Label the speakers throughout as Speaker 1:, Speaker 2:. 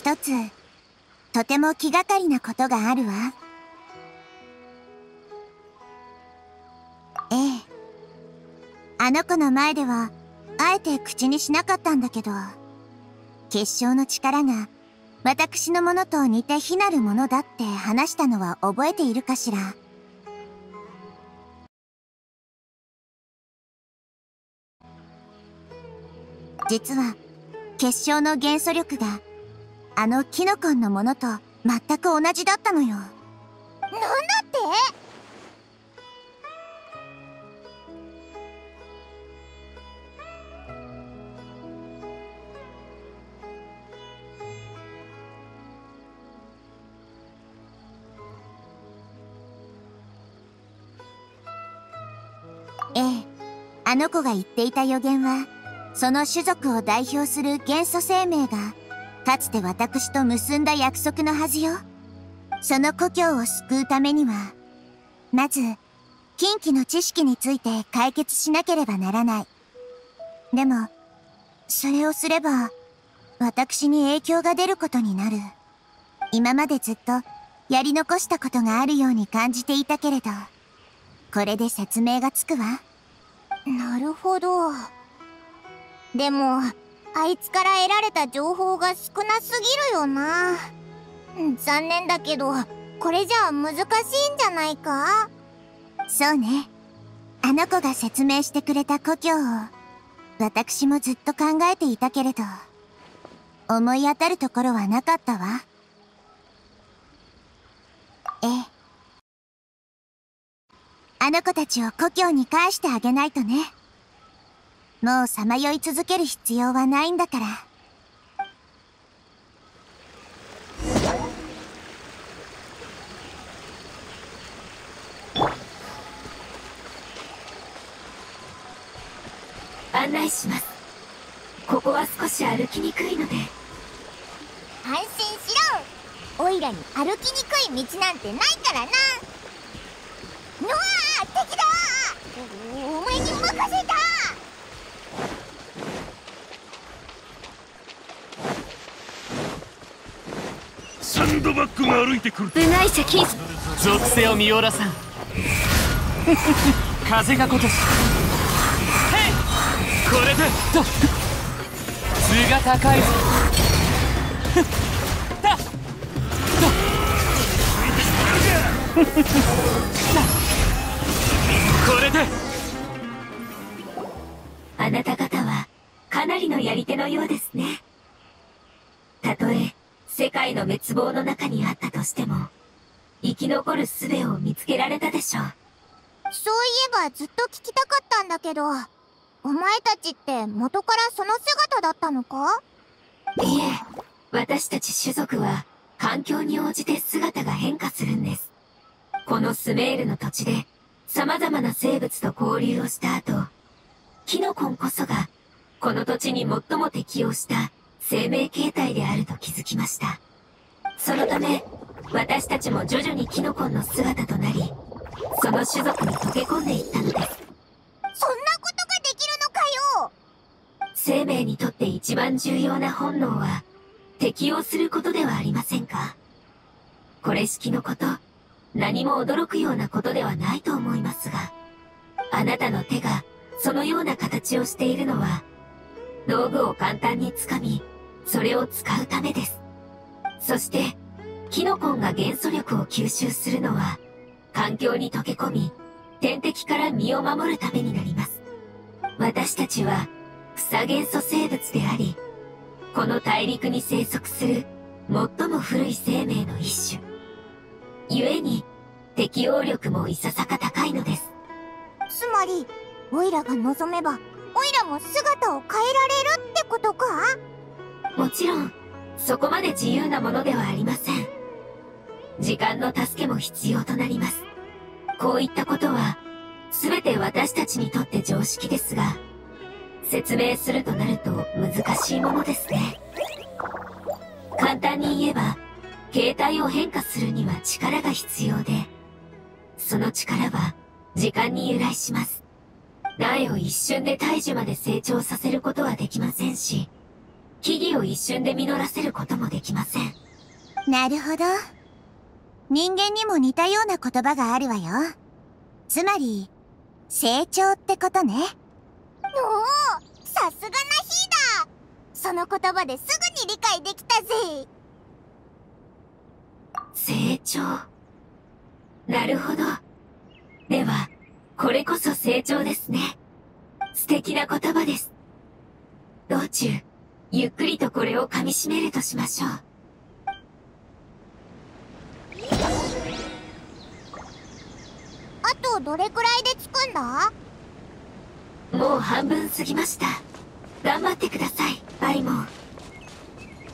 Speaker 1: 一つ、とても気がかりなことがあるわ。ええ。あの子の前では、あえて口にしなかったんだけど、結晶の力が、私のものと似て非なるものだって話したのは覚えているかしら。実は、結晶の元素力が、あのキノコンのものと全く同じだったのよ。なんだ
Speaker 2: って？
Speaker 1: ええ、あの子が言っていた予言は、その種族を代表する元素生命が、かつて私と結んだ約束のはずよ。その故郷を救うためには、まず、近畿の知識について解決しなければならない。でも、それをすれば、私に影響が出ることになる。今までずっと、やり残したことがあるように感じていたけれど、これで説明がつくわ。
Speaker 2: なるほど。でも、あいつから得られた情報が少なすぎるよな。残念だけど、これじゃあ難しいんじゃないか？
Speaker 1: そうね。あの子が説明してくれた故郷を、私もずっと考えていたけれど、思い当たるところはなかったわ。ええ。あの子たちを故郷に返してあげないとね。もうさまよい続ける必要はないんだから。
Speaker 3: 案内します。ここは少し歩きにくいので。
Speaker 2: 安心しろ。おいらに歩きにくい道なんてないからな。うわ敵だお前に任せた
Speaker 4: サンドバッグが歩いてくる。
Speaker 3: 部外者禁
Speaker 5: 属性を見おらさん。風が今年。へいこれで。と図が高いぞ。だとこれで。
Speaker 3: あなた方はかなりのやり手のようですね。たとえ世界の滅亡の中にあったとしても、生き残る術を見つけられたでしょう。
Speaker 2: そういえばずっと聞きたかったんだけど、お前たちって元からその姿だったのか？
Speaker 3: いえ、私たち種族は環境に応じて姿が変化するんです。このスメールの土地で様々な生物と交流をした後、キノコンこそがこの土地に最も適応した生命形態であると気づきました。そのため、私たちも徐々にキノコンの姿となり、その種族に溶け込んでいったのです。そんなことができる
Speaker 2: のかよ
Speaker 3: 生命にとって一番重要な本能は、適応することではありませんかこれ式のこと、何も驚くようなことではないと思いますが、あなたの手がそのような形をしているのは、道具を簡単につかみ、それを使うためです。そして、キノコンが元素力を吸収するのは、環境に溶け込み、天敵から身を守るためになります。私たちは、草元素生物であり、この大陸に生息する最も古い生命の一種。故に、適応力もいささか高いのです。
Speaker 2: つまり、オイラが望めば、オイラも姿を変えられるってことか？
Speaker 3: もちろん、そこまで自由なものではありません。時間の助けも必要となります。こういったことは、すべて私たちにとって常識ですが、説明するとなると難しいものですね。簡単に言えば、形態を変化するには力が必要で、その力は時間に由来します。苗を一瞬で大樹まで成長させることはできませんし、木々を一瞬で実らせることもできません。
Speaker 1: なるほど。人間にも似たような言葉があるわよ。つまり、成長ってことね。おお
Speaker 2: さすがなヒーだその言葉ですぐに理解できたぜ
Speaker 3: 成長。なるほど。では、これこそ成長ですね。素敵な言葉です。道中、ゆっくりとこれを噛み締めるとしましょう。
Speaker 2: あとどれくらいで着くんだ？
Speaker 3: もう半分過ぎました。頑張ってください、バイモン。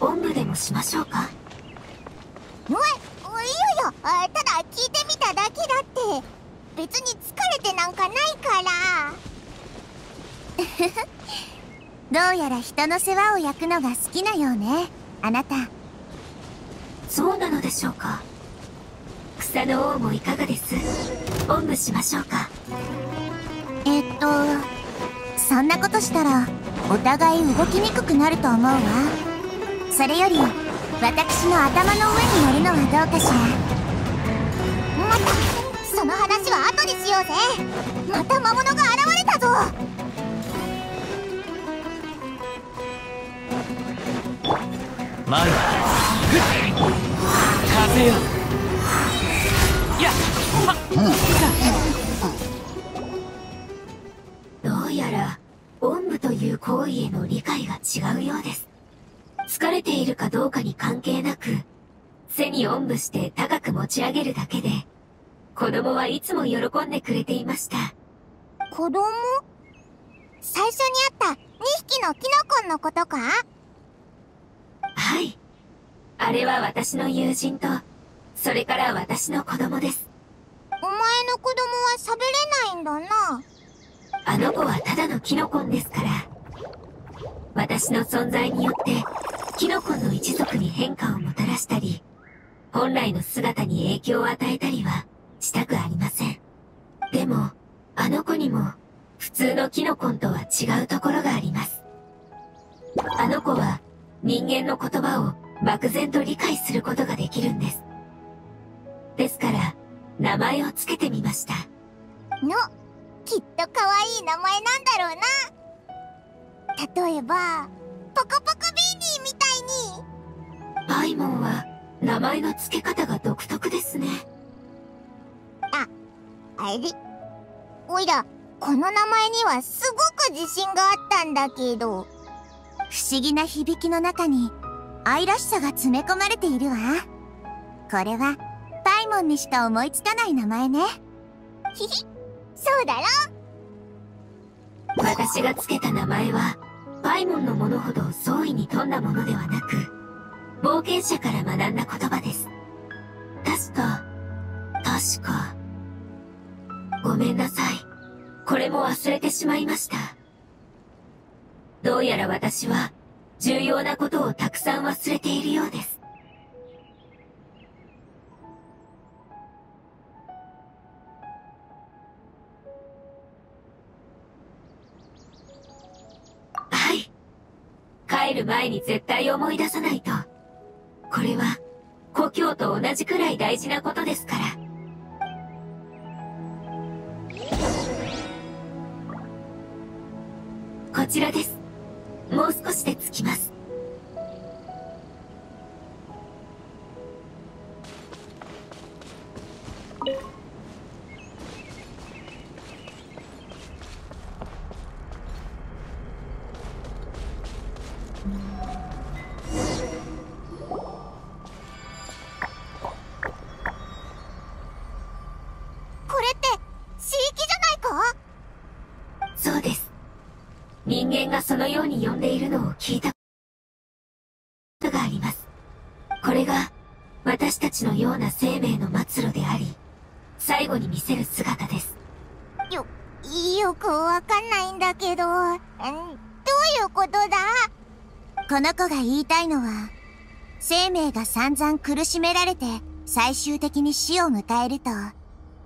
Speaker 3: おんぶでもしましょうか
Speaker 2: おい、いいよよ、ただ聞いてみただけだって。別に疲れてなんかないから
Speaker 1: どうやら人の世話を焼くのが好きなようね。あなた。
Speaker 3: そうなのでしょうか。草の王もいかがです？おんぶしましょうか。
Speaker 1: えっとそんなことしたらお互い動きにくくなると思うわ。それより私の頭の上に乗るのはどうかしら。
Speaker 2: またその話は後にしようぜ。また魔物が現れたぞ
Speaker 5: マル風よや
Speaker 3: どうやらおんぶという行為への理解が違うようです。疲れているかどうかに関係なく背におんぶして高く持ち上げるだけで子供はいつも喜んでくれていました。
Speaker 2: 子供？最初に会った2匹のキノコンのことか？
Speaker 3: はい。あれは私の友人と、それから私の子供です。
Speaker 2: お前の子供は喋れないんだな。
Speaker 3: あの子はただのキノコンですから。私の存在によって、キノコンの一族に変化をもたらしたり、本来の姿に影響を与えたりは、したくありません。でも、あの子にも、普通のキノコンとは違うところがあります。あの子は、人間の言葉を漠然と理解することができるんです。ですから、名前を付けてみました。
Speaker 2: の、きっと可愛い名前なんだろうな。例えば、ポコポコビーニーみたい
Speaker 3: に。パイモンは、名前の付け方が独特ですね。
Speaker 2: あれ？おいら、この名前にはすごく自信があったんだけど。
Speaker 1: 不思議な響きの中に愛らしさが詰め込まれているわ。これは、パイモンにしか思いつかない名前ね。
Speaker 2: ひひ、そうだろ
Speaker 3: 私がつけた名前は、パイモンのものほど創意に富んだものではなく、冒険者から学んだ言葉です。確か、確か、ごめんなさい。これも忘れてしまいました。どうやら私は、重要なことをたくさん忘れているようです。はい。帰る前に絶対思い出さないと。これは、故郷と同じくらい大事なことですから。こちらです。もう少しで着きます。そのように呼んでいるのを聞いたことがあります。これが私たちのような生命の末路であり、最後に見せる姿です。
Speaker 2: よ、よくわかんないんだけど、んどういうことだ？
Speaker 1: この子が言いたいのは、生命が散々苦しめられて最終的に死を迎えると、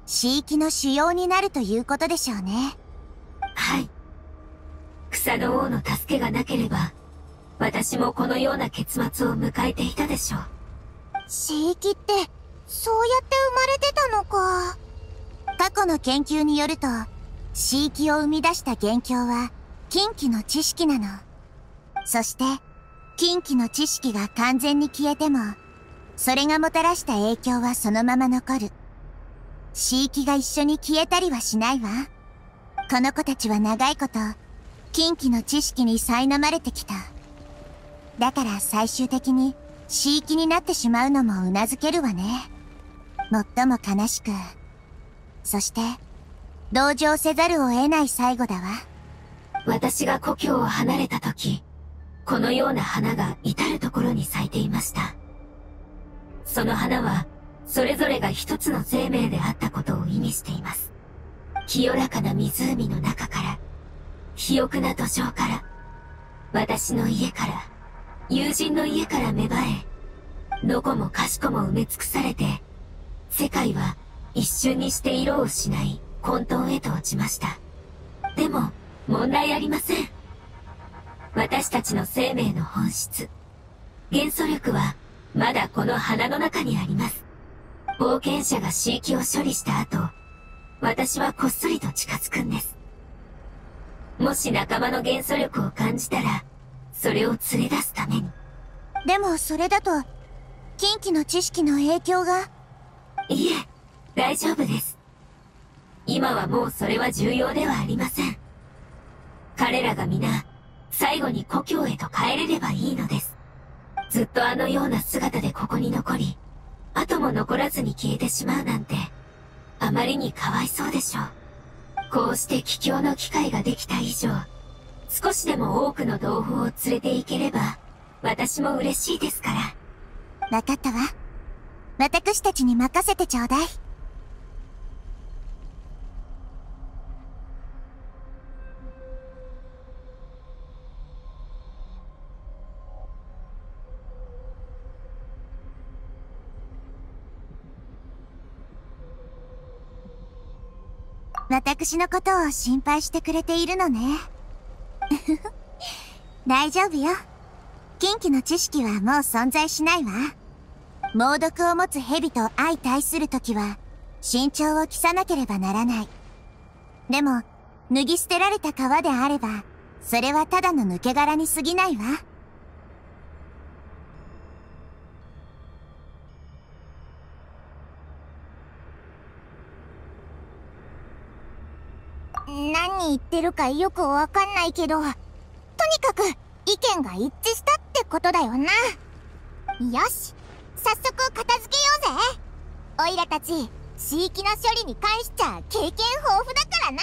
Speaker 1: 死域の主要になるということでしょうね。
Speaker 3: 草の王の助けがなければ、私もこのような結末を迎えていたでしょう。
Speaker 2: 死域って、そうやって生まれてたのか。
Speaker 1: 過去の研究によると、死域を生み出した元凶は、近畿の知識なの。そして、近畿の知識が完全に消えても、それがもたらした影響はそのまま残る。死域が一緒に消えたりはしないわ。この子たちは長いこと、近畿の知識に苛まれてきた。だから最終的に、死域になってしまうのも頷けるわね。最も悲しく、そして、同情せざるを得ない最後だわ。
Speaker 3: 私が故郷を離れた時、このような花が至るところに咲いていました。その花は、それぞれが一つの生命であったことを意味しています。清らかな湖の中から、肥沃な土壌から、私の家から、友人の家から芽生え、どこもかしこも埋め尽くされて、世界は一瞬にして色を失い、混沌へと落ちました。でも、問題ありません。私たちの生命の本質、元素力は、まだこの花の中にあります。冒険者が死域を処理した後、私はこっそりと近づくんです。もし仲間の元素力を感じたら、それを連れ出すために。
Speaker 1: でもそれだと、近畿の知識の影響が。
Speaker 3: いえ、大丈夫です。今はもうそれは重要ではありません。彼らが皆、最後に故郷へと帰れればいいのです。ずっとあのような姿でここに残り、後も残らずに消えてしまうなんて、あまりにかわいそうでしょう。こうして帰郷の機会ができた以上、少しでも多くの同胞を連れて行ければ、私も嬉しいですから。
Speaker 1: わかったわ。私たちに任せてちょうだい。私のことを心配してくれているのね。大丈夫よ。近畿の知識はもう存在しないわ。猛毒を持つ蛇と相対するときは、慎重を期さなければならない。でも、脱ぎ捨てられた皮であれば、それはただの抜け殻に過ぎないわ。
Speaker 2: に言ってるかよくわかんないけど、とにかく意見が一致したってことだよな。よし、早速片付けようぜ。オイラたち、地域の処理に関しちゃ経験豊富だからな。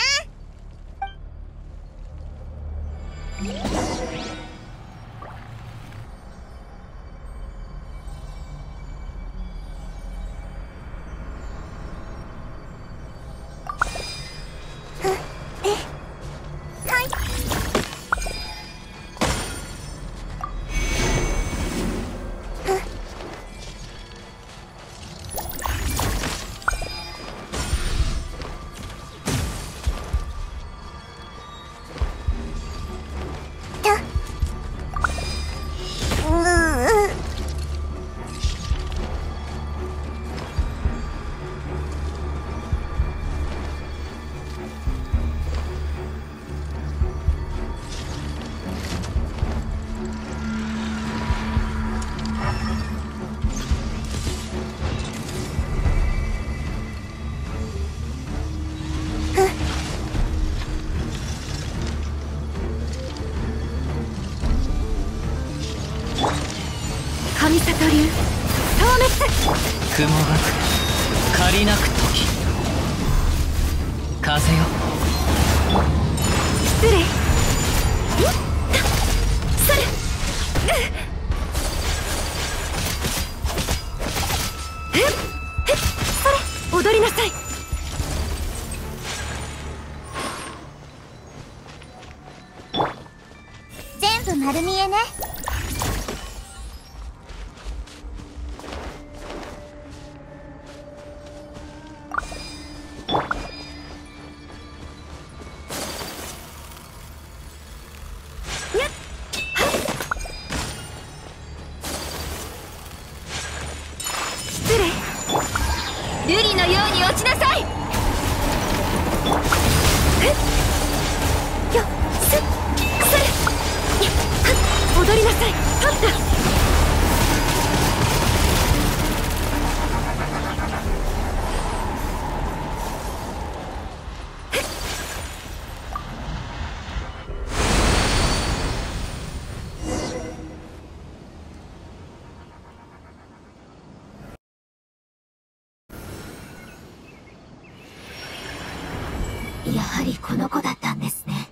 Speaker 3: やはりこの子だったんですね。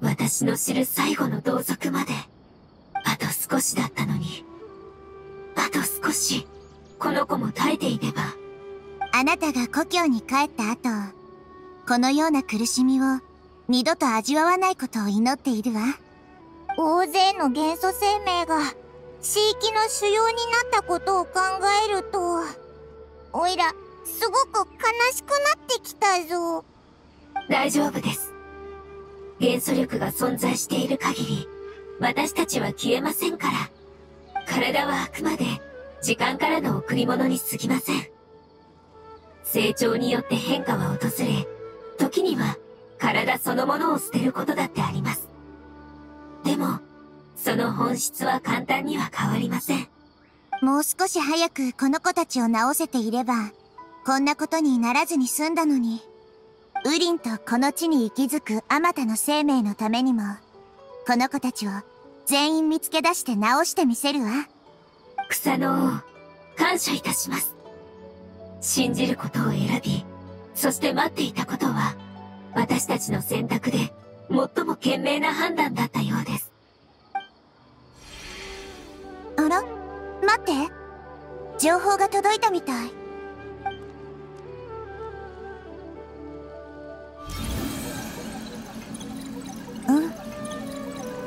Speaker 3: 私の知る最後の同族まで、あと少しだったのに。あと少し、この子も耐えていれば。
Speaker 1: あなたが故郷に帰った後、このような苦しみを二度と味わわないことを祈っているわ。
Speaker 2: 大勢の元素生命が、地域の主要になったことを考えると、おいら、すごく悲しくなってきたぞ。
Speaker 3: 大丈夫です。元素力が存在している限り、私たちは消えませんから。体はあくまで、時間からの贈り物に過ぎません。成長によって変化は訪れ、時には、体そのものを捨てることだってあります。でも、その本質は簡単には変わりません。
Speaker 1: もう少し早くこの子たちを治せていれば、こんなことにならずに済んだのに。ウリンとこの地に息づくあまたの生命のためにも、この子たちを全員見つけ出して治してみせるわ。
Speaker 3: 草の王、感謝いたします。信じることを選び、そして待っていたことは、私たちの選択で、最も賢明な判断だったようです。
Speaker 1: あら？待って。情報が届いたみたい。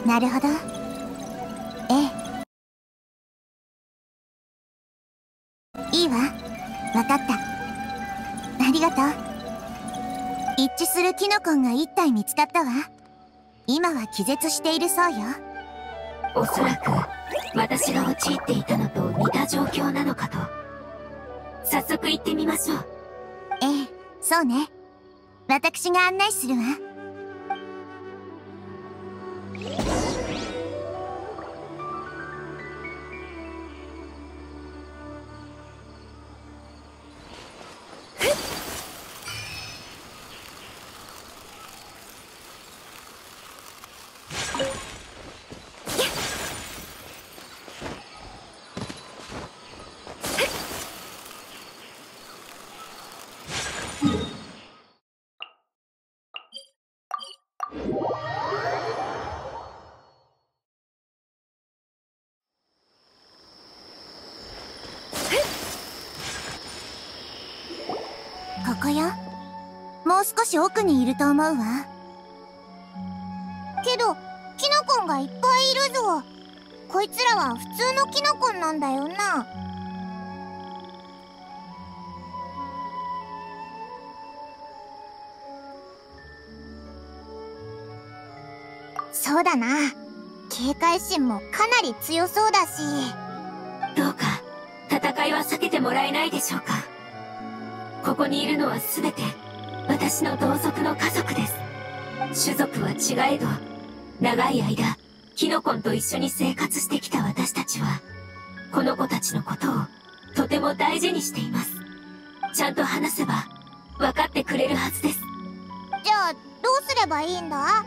Speaker 1: なるほど。ええ。いいわ。わかった。ありがとう。一致するキノコンが一体見つかったわ。今は気絶しているそうよ。
Speaker 3: おそらく、私が陥っていたのと似た状況なのかと。早速行ってみましょう。
Speaker 1: ええ、そうね。私が案内するわ。少し奥にいると思うわ。
Speaker 2: けど、キノコンがいっぱいいるぞ。こいつらは普通のキノコンなんだよな。そうだな。警戒心もかなり強そうだし。
Speaker 3: どうか、戦いは避けてもらえないでしょうか。ここにいるのは全て、私の同族の家族です。種族は違えど、長い間、キノコンと一緒に生活してきた私たちは、この子たちのことを、とても大事にしています。ちゃんと話せば、分かってくれるはずです。
Speaker 2: じゃあ、どうすればいいんだ？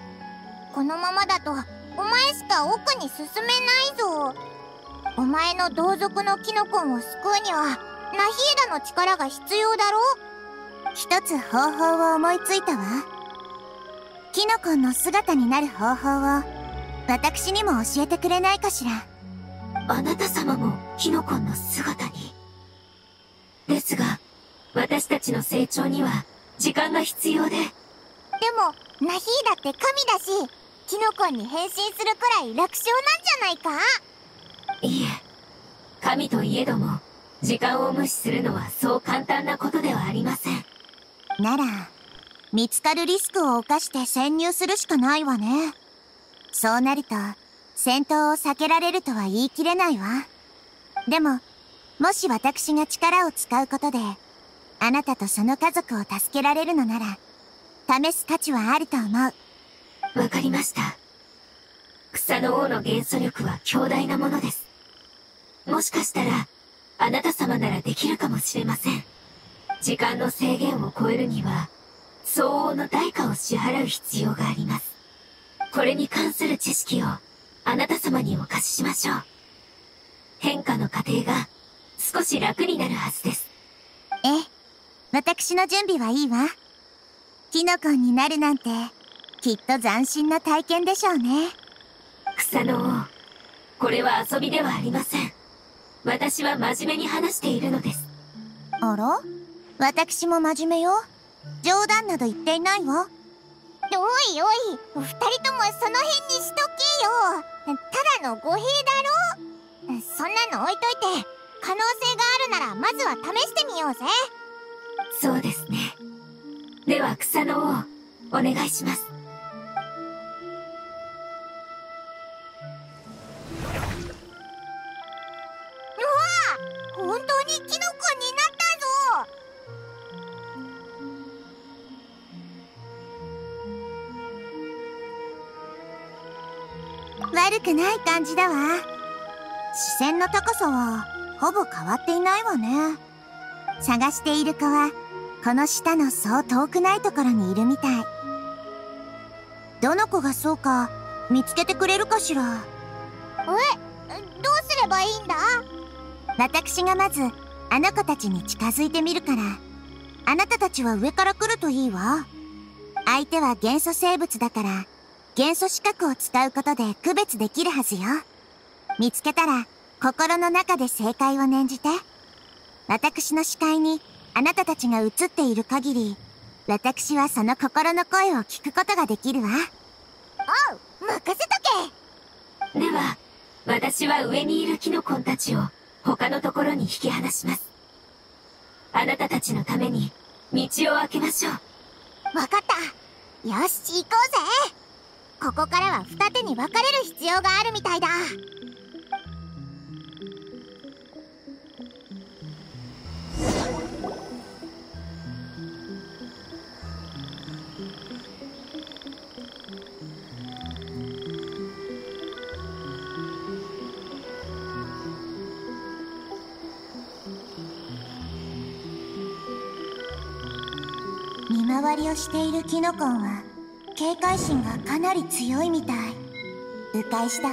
Speaker 2: このままだと、お前しか奥に進めないぞ。お前の同族のキノコンを救うには、ナヒーダの力が必要だろ
Speaker 1: 一つ方法を思いついたわ。キノコンの姿になる方法を、私にも教えてくれないかしら。
Speaker 3: あなた様もキノコンの姿に。ですが、私たちの成長には時間が必要で。
Speaker 2: でも、ナヒーダって神だし、キノコンに変身するくらい楽勝なんじゃないか？
Speaker 3: いいえ、神といえども、時間を無視するのはそう簡単なことではありません。
Speaker 1: なら、見つかるリスクを冒して潜入するしかないわね。そうなると、戦闘を避けられるとは言い切れないわ。でも、もし私が力を使うことで、あなたとその家族を助けられるのなら、試す価値はあると思う。
Speaker 3: わかりました。草の王の元素力は強大なものです。もしかしたら、あなた様ならできるかもしれません。時間の制限を超えるには、相応の代価を支払う必要があります。これに関する知識を、あなた様にお貸ししましょう。変化の過程が、少し楽になるはずです。
Speaker 1: ええ、私の準備はいいわ。キノコになるなんて、きっと斬新な体験でしょうね。
Speaker 3: 草の王、これは遊びではありません。私は真面目に話しているのです。
Speaker 1: あら？私も真面目よ。冗談など言っていないわ。
Speaker 2: おいおい、二人ともその辺にしとけよ。ただの語弊だろそんなの置いといて、可能性があるならまずは試してみようぜ。
Speaker 3: そうですね。では草の王、お願いします。
Speaker 1: 悪くない感じだわ。視線の高さはほぼ変わっていないわね。探している子はこの下のそう遠くないところにいるみたい。どの子がそうか見つけてくれるかしら。
Speaker 2: えどうすればいいんだ？
Speaker 1: 私がまずあの子たちに近づいてみるから。あなたたちは上から来るといいわ。相手は元素生物だから元素資格を使うことで区別できるはずよ。見つけたら、心の中で正解を念じて。私の視界に、あなたたちが映っている限り、私はその心の声を聞くことができるわ。
Speaker 2: おう、任せと
Speaker 3: けでは、私は上にいるキノコンたちを他のところに引き離します。あなたたちのために道を開けましょう。
Speaker 2: わかった。よし、行こうぜここからは二手に分かれる必要があるみたいだ。
Speaker 1: 見回りをしているキノコンは警戒心がかなり強いみたい。迂回した。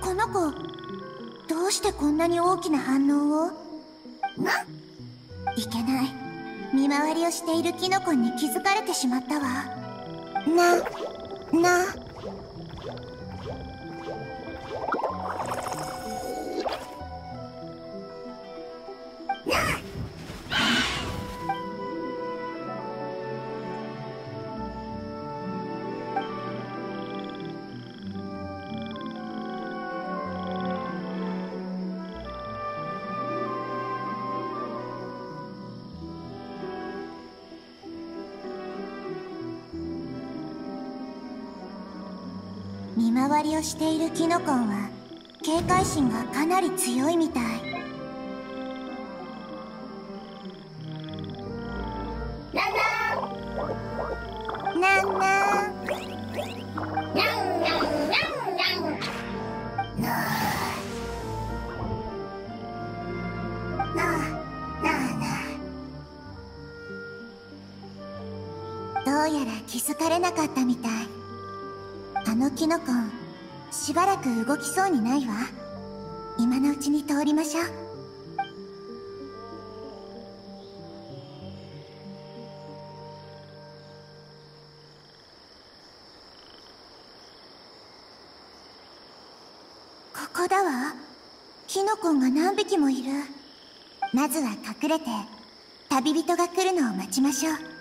Speaker 1: この子どうしてこんなに大きな反応を？いけない。見回りをしているキノコに気づかれてしまったわ。なな？をしているキノコンは警戒心がかなり強いみたい。く動きそうにないわ。今のうちに通りましょう。ここだわ。キノコンが何匹もいる。まずは隠れて旅人が来るのを待ちましょう。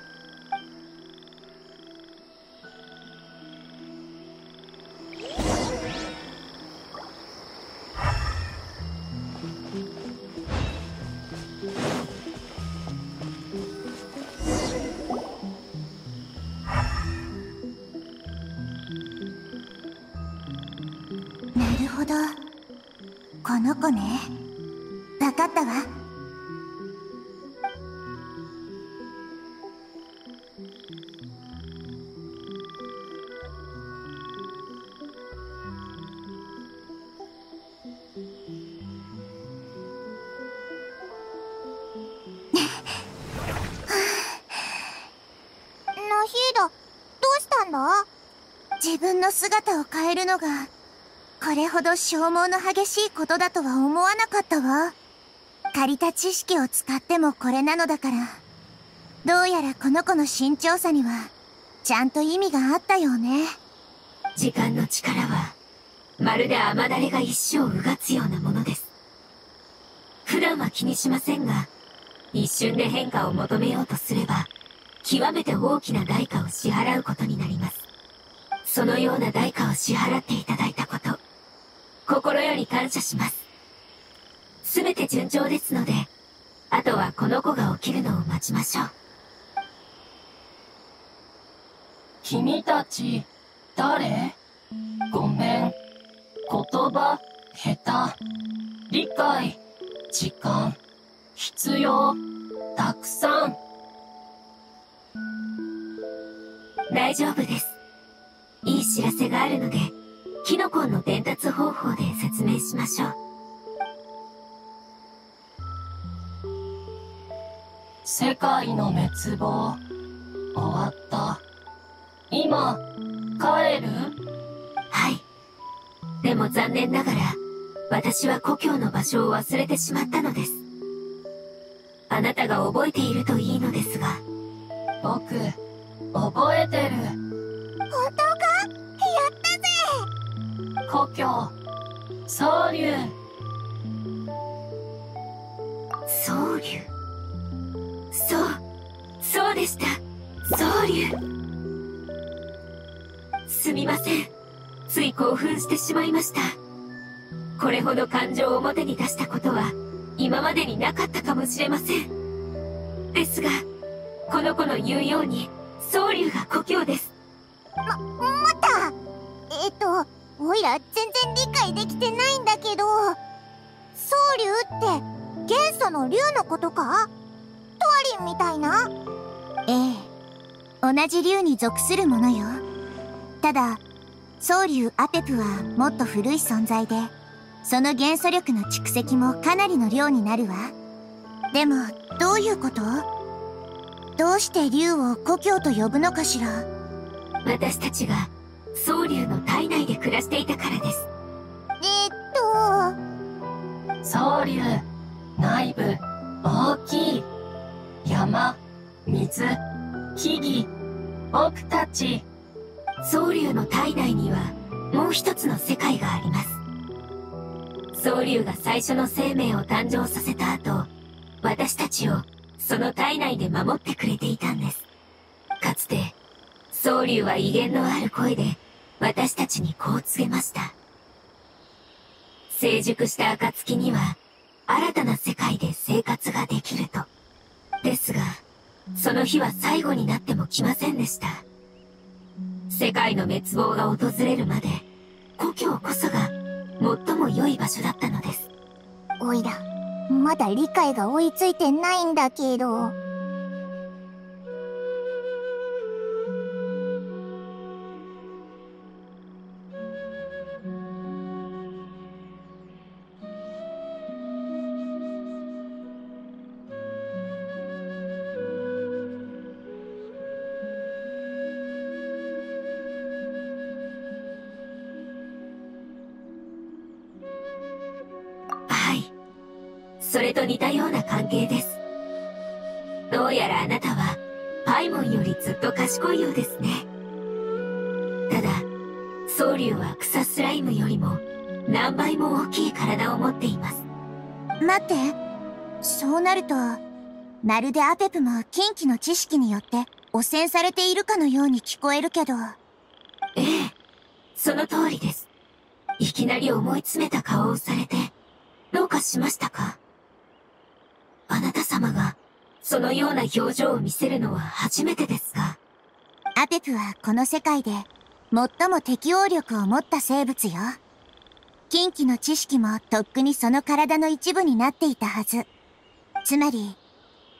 Speaker 1: の子ね。分かったわ。自分の姿を変えるのがれほど消耗の激しいことだとは思わなかったわ。借りた知識を使ってもこれなのだから。どうやらこの子の慎重さには、ちゃんと意味があったようね。
Speaker 3: 時間の力は、まるで雨だれが一生うがつようなものです。普段は気にしませんが、一瞬で変化を求めようとすれば、極めて大きな代価を支払うことになります。そのような代価を支払っていただいたこと、心より感謝します。すべて順調ですので、あとはこの子が起きるのを待ちましょう。
Speaker 6: 君たち、誰？ごめん。言葉、下手。理解、時間、必要、たくさん。
Speaker 3: 大丈夫です。いい知らせがあるので、キノコンの伝達方法で説明しましょう。
Speaker 6: 世界の滅亡、終わった。今、帰る？
Speaker 3: はい。でも残念ながら、私は故郷の場所を忘れてしまったのです。あなたが覚えているといいのですが。
Speaker 6: 僕、覚えてる。故郷、総流。
Speaker 3: 総流。そう、そうでした。総流。すみません。つい興奮してしまいました。これほど感情を表に出したことは、今までになかったかもしれません。ですが、この子の言うように、総流が故郷です。
Speaker 2: ま、待った？えっ、と、おいら全然理解できてないんだけど、総流って元素の竜のことか？トワリンみたいな？
Speaker 1: ええ。同じ竜に属するものよ。ただ、総竜アペプはもっと古い存在で、その元素力の蓄積もかなりの量になるわ。でも、どういうこと？どうして竜を故郷と呼ぶのかしら？
Speaker 3: 私たちが、総竜の体内で暮らしていたからです。
Speaker 2: え
Speaker 6: っと、総竜、内部、大きい。山、水、木々、僕たち。総竜の体内にはもう一つの世界があります。総竜が最初の生命を誕生させた後、私たちをその体内で守ってくれていたんです。かつて、総竜は威厳のある声で私たちにこう告げました。成熟した暁には新たな世界で生活ができると。ですが、その日は最後になっても来ませんでした。世界の滅亡が訪れるまで、故郷こそが最も良い場所だったのです。
Speaker 2: おいら、まだ理解が追いついてないんだけど。
Speaker 3: ずっと賢いようですね。ただ、ソウリュウは草スライムよりも何倍も大きい体を持っています。
Speaker 1: 待って。そうなると、まるでアペプも近畿の知識によって汚染されているかのように聞こえるけど。
Speaker 3: ええ、その通りです。いきなり思い詰めた顔をされて、どうかしましたか？あなた様が、そのような表情を見せるのは初めてですが。
Speaker 1: アペプはこの世界で、最も適応力を持った生物よ。近畿の知識もとっくにその体の一部になっていたはず。つまり、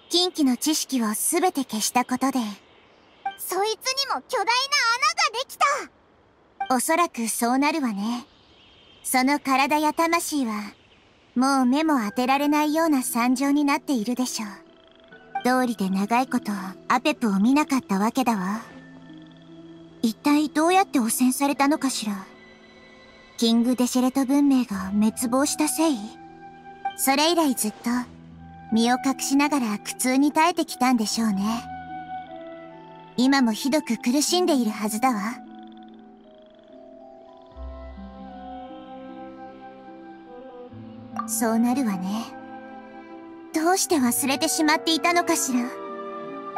Speaker 1: 近畿の知識をすべて消したことで、
Speaker 2: そいつにも巨大な穴ができ
Speaker 1: たおそらくそうなるわね。その体や魂は、もう目も当てられないような惨状になっているでしょう。通りで長いことアペプを見なかったわけだわ。一体どうやって汚染されたのかしら？キング・デシェレト文明が滅亡したせい？それ以来ずっと身を隠しながら苦痛に耐えてきたんでしょうね。今もひどく苦しんでいるはずだわ。そうなるわね。どうして忘れてしまっていたのかしら？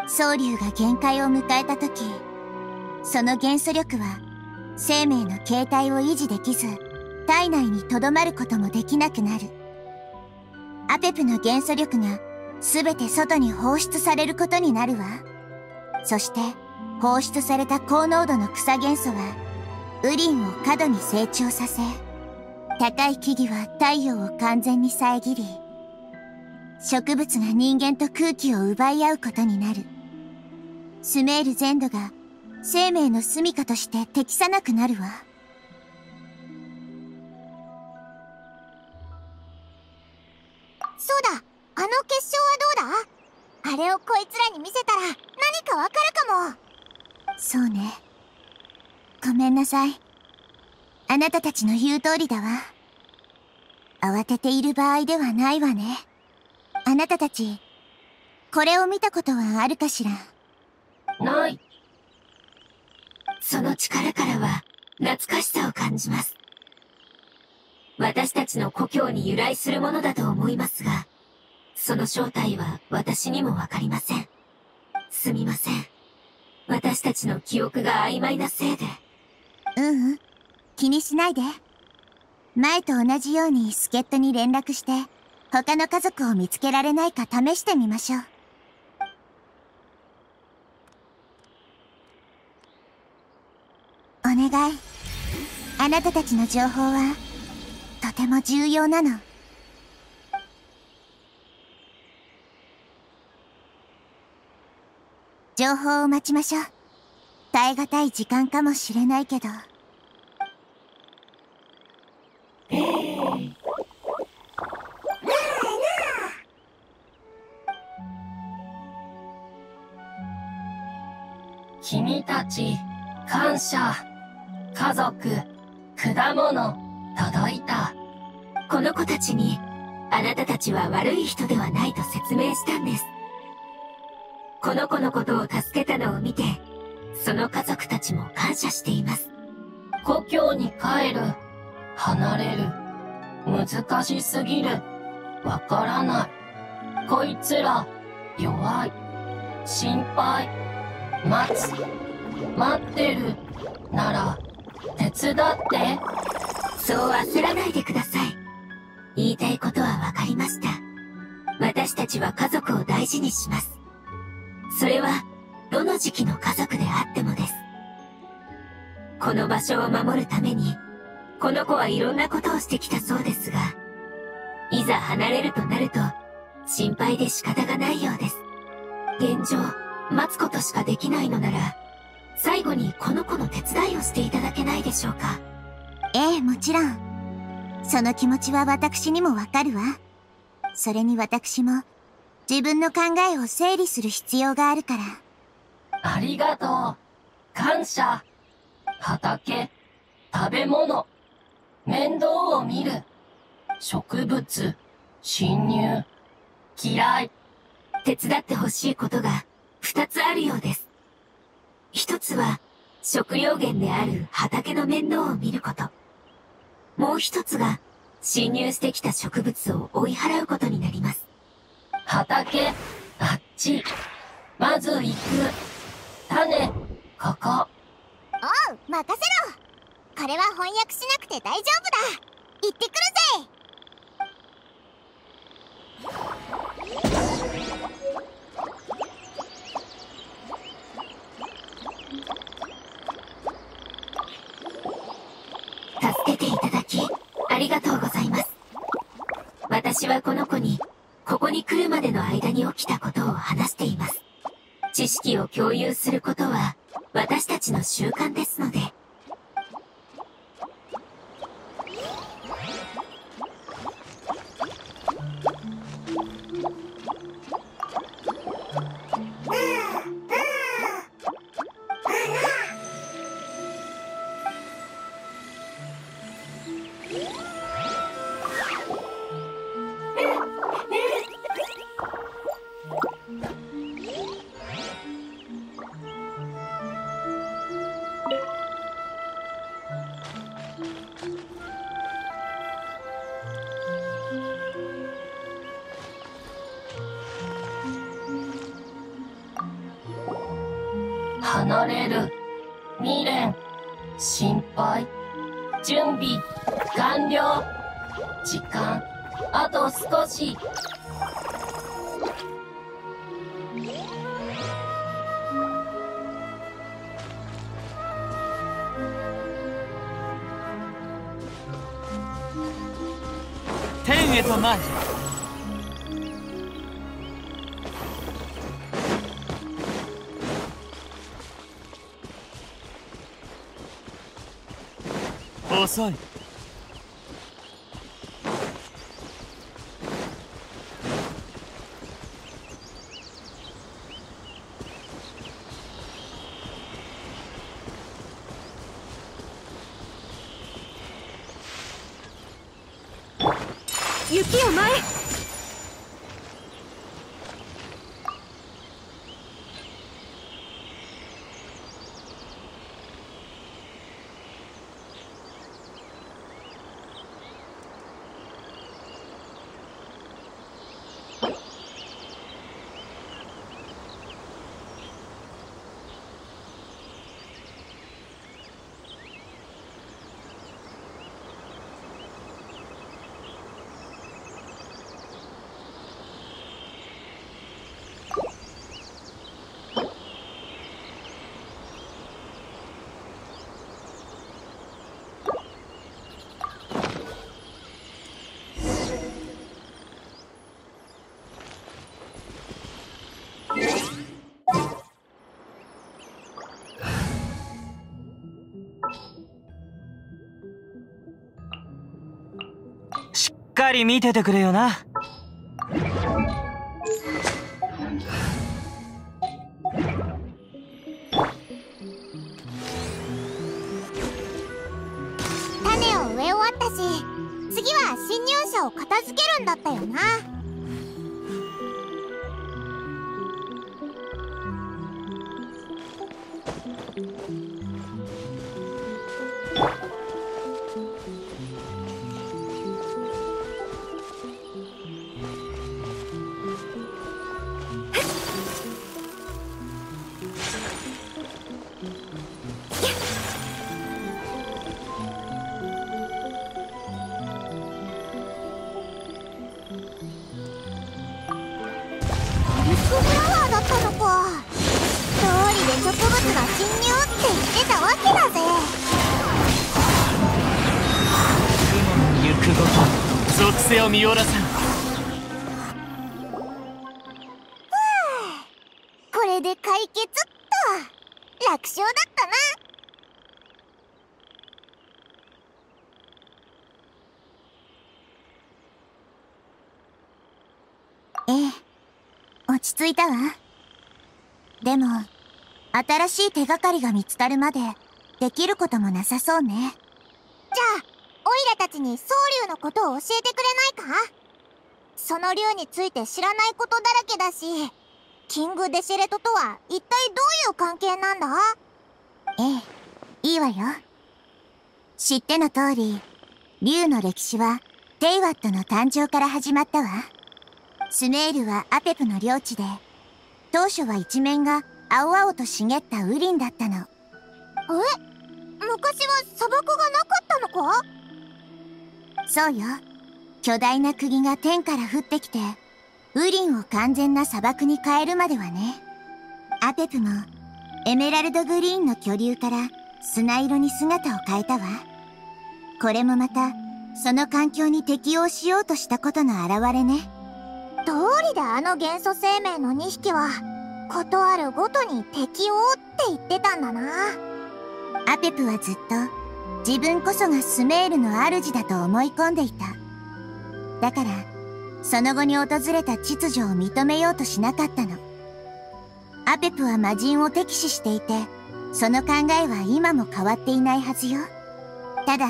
Speaker 1: 宗竜が限界を迎えた時その元素力は生命の形態を維持できず体内にとどまることもできなくなる。アペプの元素力が全て外に放出されることになるわ。そして放出された高濃度の草元素はウリンを過度に成長させ高い木々は太陽を完全に遮り植物が人間と空気を奪い合うことになる。スメール全土が生命の住処として適さなくなるわ。
Speaker 2: そうだ。あの結晶はどうだ？あれをこいつらに見せたら何かわかるかも。
Speaker 1: そうね。ごめんなさい。あなたたちの言う通りだわ。慌てている場合ではないわね。あなたたちこれを見たことはあるかしら？
Speaker 6: ない。
Speaker 3: その力からは懐かしさを感じます。私たちの故郷に由来するものだと思いますが、その正体は私にもわかりません。すみません。私たちの記憶が曖昧なせいで。
Speaker 1: ううん気にしないで前と同じように助っ人に連絡して他の家族を見つけられないか試してみましょうお願い。あなたたちの情報はとても重要なの。情報を待ちましょう。耐え難い時間かもしれないけど。
Speaker 6: 君たち、感謝。家族、果物、届いた。
Speaker 3: この子たちに、あなたたちは悪い人ではないと説明したんです。この子のことを助けたのを見て、その家族たちも感謝しています。
Speaker 6: 故郷に帰る。離れる。難しすぎる。わからない。こいつら、弱い。心配。待つ。待ってる。なら、手伝って。
Speaker 3: そう焦らないでください。言いたいことはわかりました。私たちは家族を大事にします。それは、どの時期の家族であってもです。この場所を守るために、この子はいろんなことをしてきたそうですが、いざ離れるとなると、心配で仕方がないようです。現状、待つことしかできないのなら、最後にこの子の手伝いをしていただけないでしょうか？
Speaker 1: ええもちろんその気持ちは私にもわかるわそれに私も自分の考えを整理する必要があるから
Speaker 6: ありがとう。感謝。畑、食べ物、面倒を見る。植物、侵入、嫌い。
Speaker 3: 手伝ってほしいことが二つあるようです。一つは食料源である畑の面倒を見ること。もう一つが侵入してきた植物を追い払うことになります。
Speaker 6: 畑、あっち。まず行く。種、ここ。
Speaker 2: おう任せろこれは翻訳しなくて大丈夫だ行ってくるぜ
Speaker 3: ていただき、ありがとうございます。私はこの子に、ここに来るまでの間に起きたことを話しています。知識を共有することは、私たちの習慣ですので。
Speaker 5: り見ててくれよな。属性を見下ろさん。
Speaker 2: これで解決っと。楽勝だったな。
Speaker 1: ええ落ち着いたわ。でも新しい手がかりが見つかるまでできることもなさそうね。
Speaker 2: たちにソウリュウのことを教えてくれないか?その竜について知らないことだらけだしキング・デシェレトとは一体どういう関係なんだ?
Speaker 1: ええいいわよ。知っての通り竜の歴史はテイワットの誕生から始まったわ。スメールはアペプの領地で当初は一面が青々と茂ったウリンだったの。
Speaker 2: え昔は砂漠がなかったのか？
Speaker 1: そうよ。巨大な釘が天から降ってきてウリンを完全な砂漠に変えるまではね。アペプもエメラルドグリーンの巨竜から砂色に姿を変えたわ。これもまたその環境に適応しようとしたことの表れね。
Speaker 2: 通りであの元素生命の2匹は。ことあるごとに適応って言ってたんだな。
Speaker 1: アペプはずっと自分こそがスメールの主だと思い込んでいた。だからその後に訪れた秩序を認めようとしなかったの。アペプは魔人を敵視していてその考えは今も変わっていないはずよ。ただ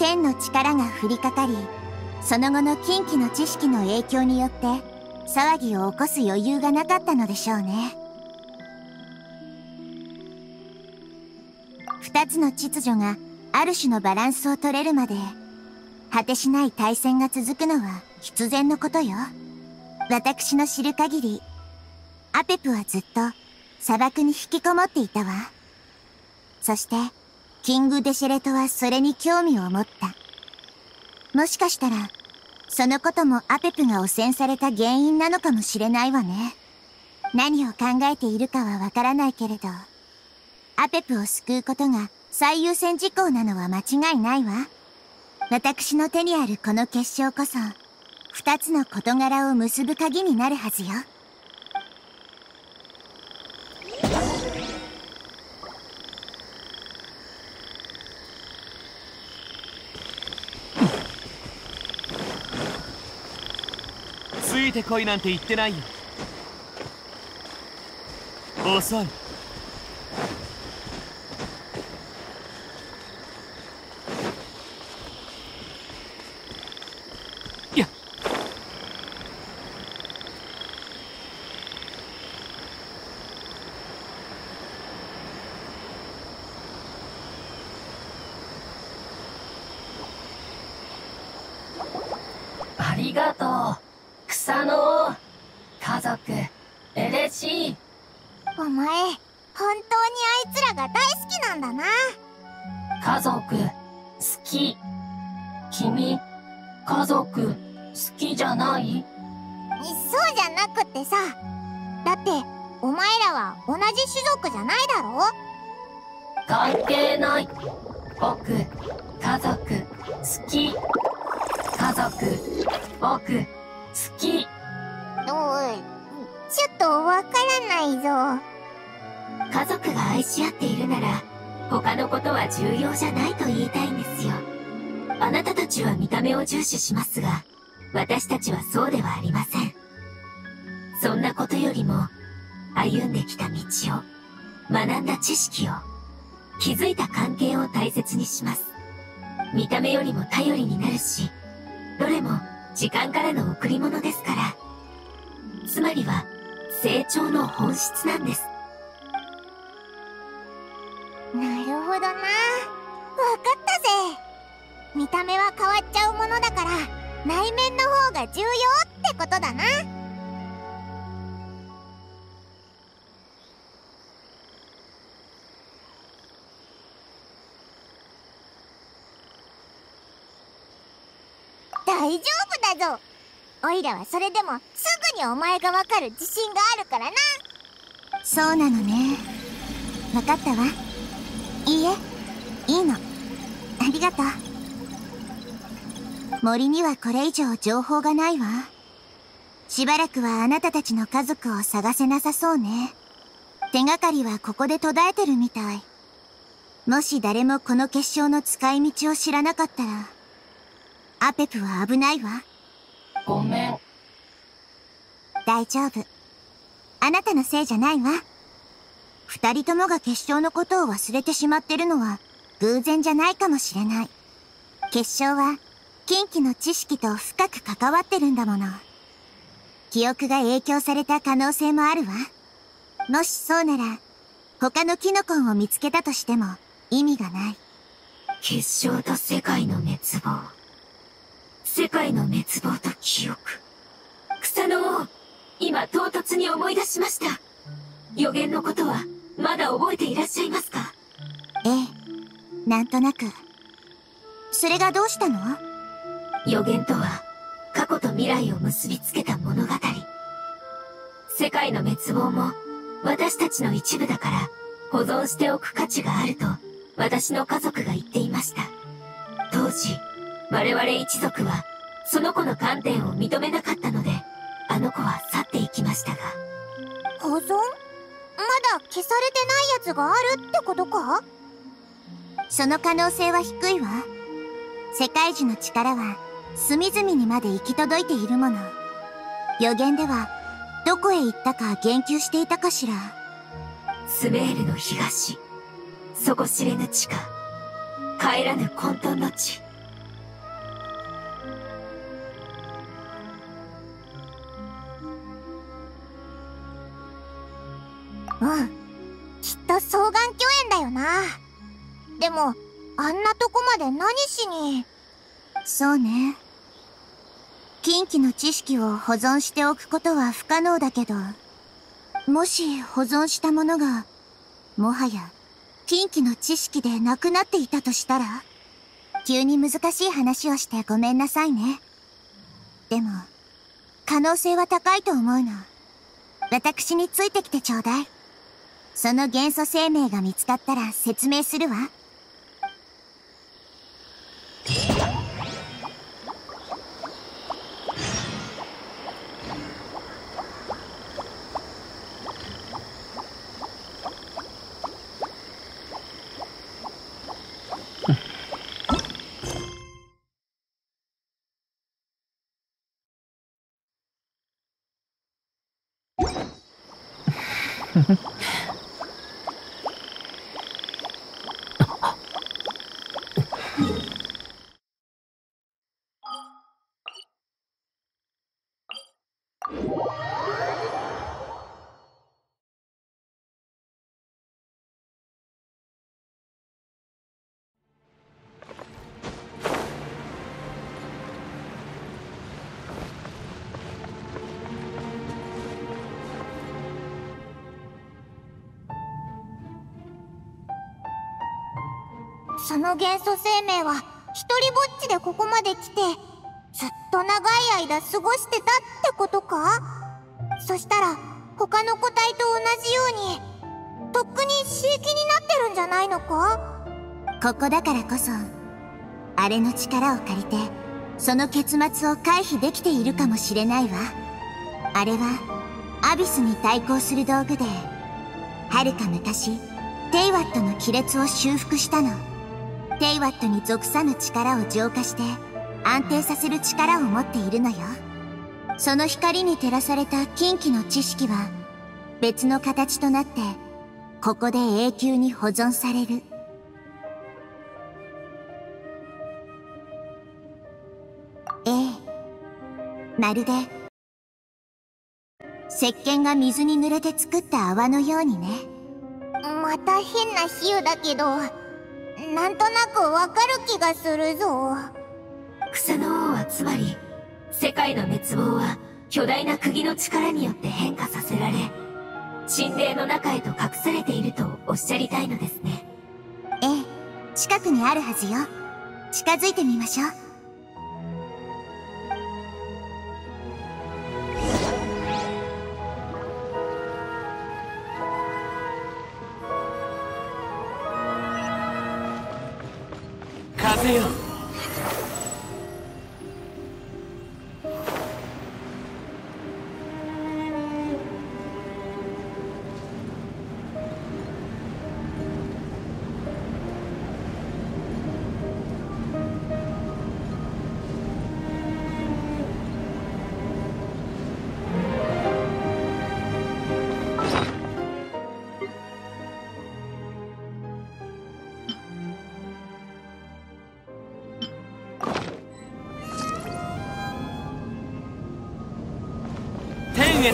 Speaker 1: 天の力が降りかかりその後の近畿の知識の影響によって騒ぎを起こす余裕がなかったのでしょうね。二つの秩序がある種のバランスを取れるまで果てしない対戦が続くのは必然のことよ私の知る限りアペプはずっと砂漠に引きこもっていたわ。そして、キング・デシェレトはそれに興味を持った。もしかしたら、そのこともアペプが汚染された原因なのかもしれないわね。何を考えているかはわからないけれど、アペプを救うことが最優先事項なのは間違いないわ。私の手にあるこの結晶こそ、二つの事柄を結ぶ鍵になるはずよ。
Speaker 5: ついてこいなんて言ってないよ遅い
Speaker 6: が
Speaker 2: わか
Speaker 3: る
Speaker 2: 自信があるからな。
Speaker 1: そうなのね。分かったわ。いいえ。いいの。ありがとう。森にはこれ以上情報がないわ。しばらくはあなたたちの家族を探せなさそうね。手がかりはここで途絶えてるみたい。もし誰もこの結晶の使い道を知らなかったらアペプは危ないわ。
Speaker 6: ごめん。
Speaker 1: 大丈夫。あなたのせいじゃないわ。二人ともが結晶のことを忘れてしまってるのは偶然じゃないかもしれない。結晶は近畿の知識と深く関わってるんだもの。記憶が影響された可能性もあるわ。もしそうなら、他のキノコンを見つけたとしても意味がない。
Speaker 3: 結晶と世界の滅亡。世界の滅亡と記憶。草の王、今唐突に思い出しました。予言のことは、まだ覚えていらっしゃいますか？
Speaker 1: ええ、なんとなく。それがどうしたの？
Speaker 3: 予言とは、過去と未来を結びつけた物語。世界の滅亡も、私たちの一部だから、保存しておく価値があると、私の家族が言っていました。当時、我々一族は、その子の観点を認めなかったので、あの子は去っていきましたが。
Speaker 2: 保存？まだ消されてないやつがあるってことか？
Speaker 1: その可能性は低いわ。世界樹の力は、隅々にまで行き届いているもの。予言では、どこへ行ったか言及していたかしら。
Speaker 3: スメールの東、底知れぬ地下、帰らぬ混沌の地。
Speaker 2: うんきっと双眼鏡園だよなでもあんなとこまで何しに？
Speaker 1: そうね近畿の知識を保存しておくことは不可能だけどもし保存したものが、もはや、近畿の知識でなくなっていたとしたら急に難しい話をしてごめんなさいね。でも、可能性は高いと思うの。私についてきてちょうだい。その元素生命が見つかったら説明するわ。
Speaker 2: その元素生命は一人ぼっちでここまで来てずっと長い間過ごしてたってことか？そしたら他の個体と同じようにとっくに刺激になってるんじゃないのか？
Speaker 1: ここだからこそあれの力を借りてその結末を回避できているかもしれないわ。あれはアビスに対抗する道具ではるか昔テイワットの亀裂を修復したの。テイワットに属さぬ力を浄化して安定させる力を持っているのよ。その光に照らされた近畿の知識は別の形となってここで永久に保存される。ええ。まるで石鹸が水に濡れて作った泡のようにね。
Speaker 2: また変な比喩だけど。なんとなくわかる気がするぞ。
Speaker 3: 草の王はつまり世界の滅亡は巨大な釘の力によって変化させられ神霊の中へと隠されているとおっしゃりたいのですね。
Speaker 1: ええ近くにあるはずよ。近づいてみましょう
Speaker 5: 風よ天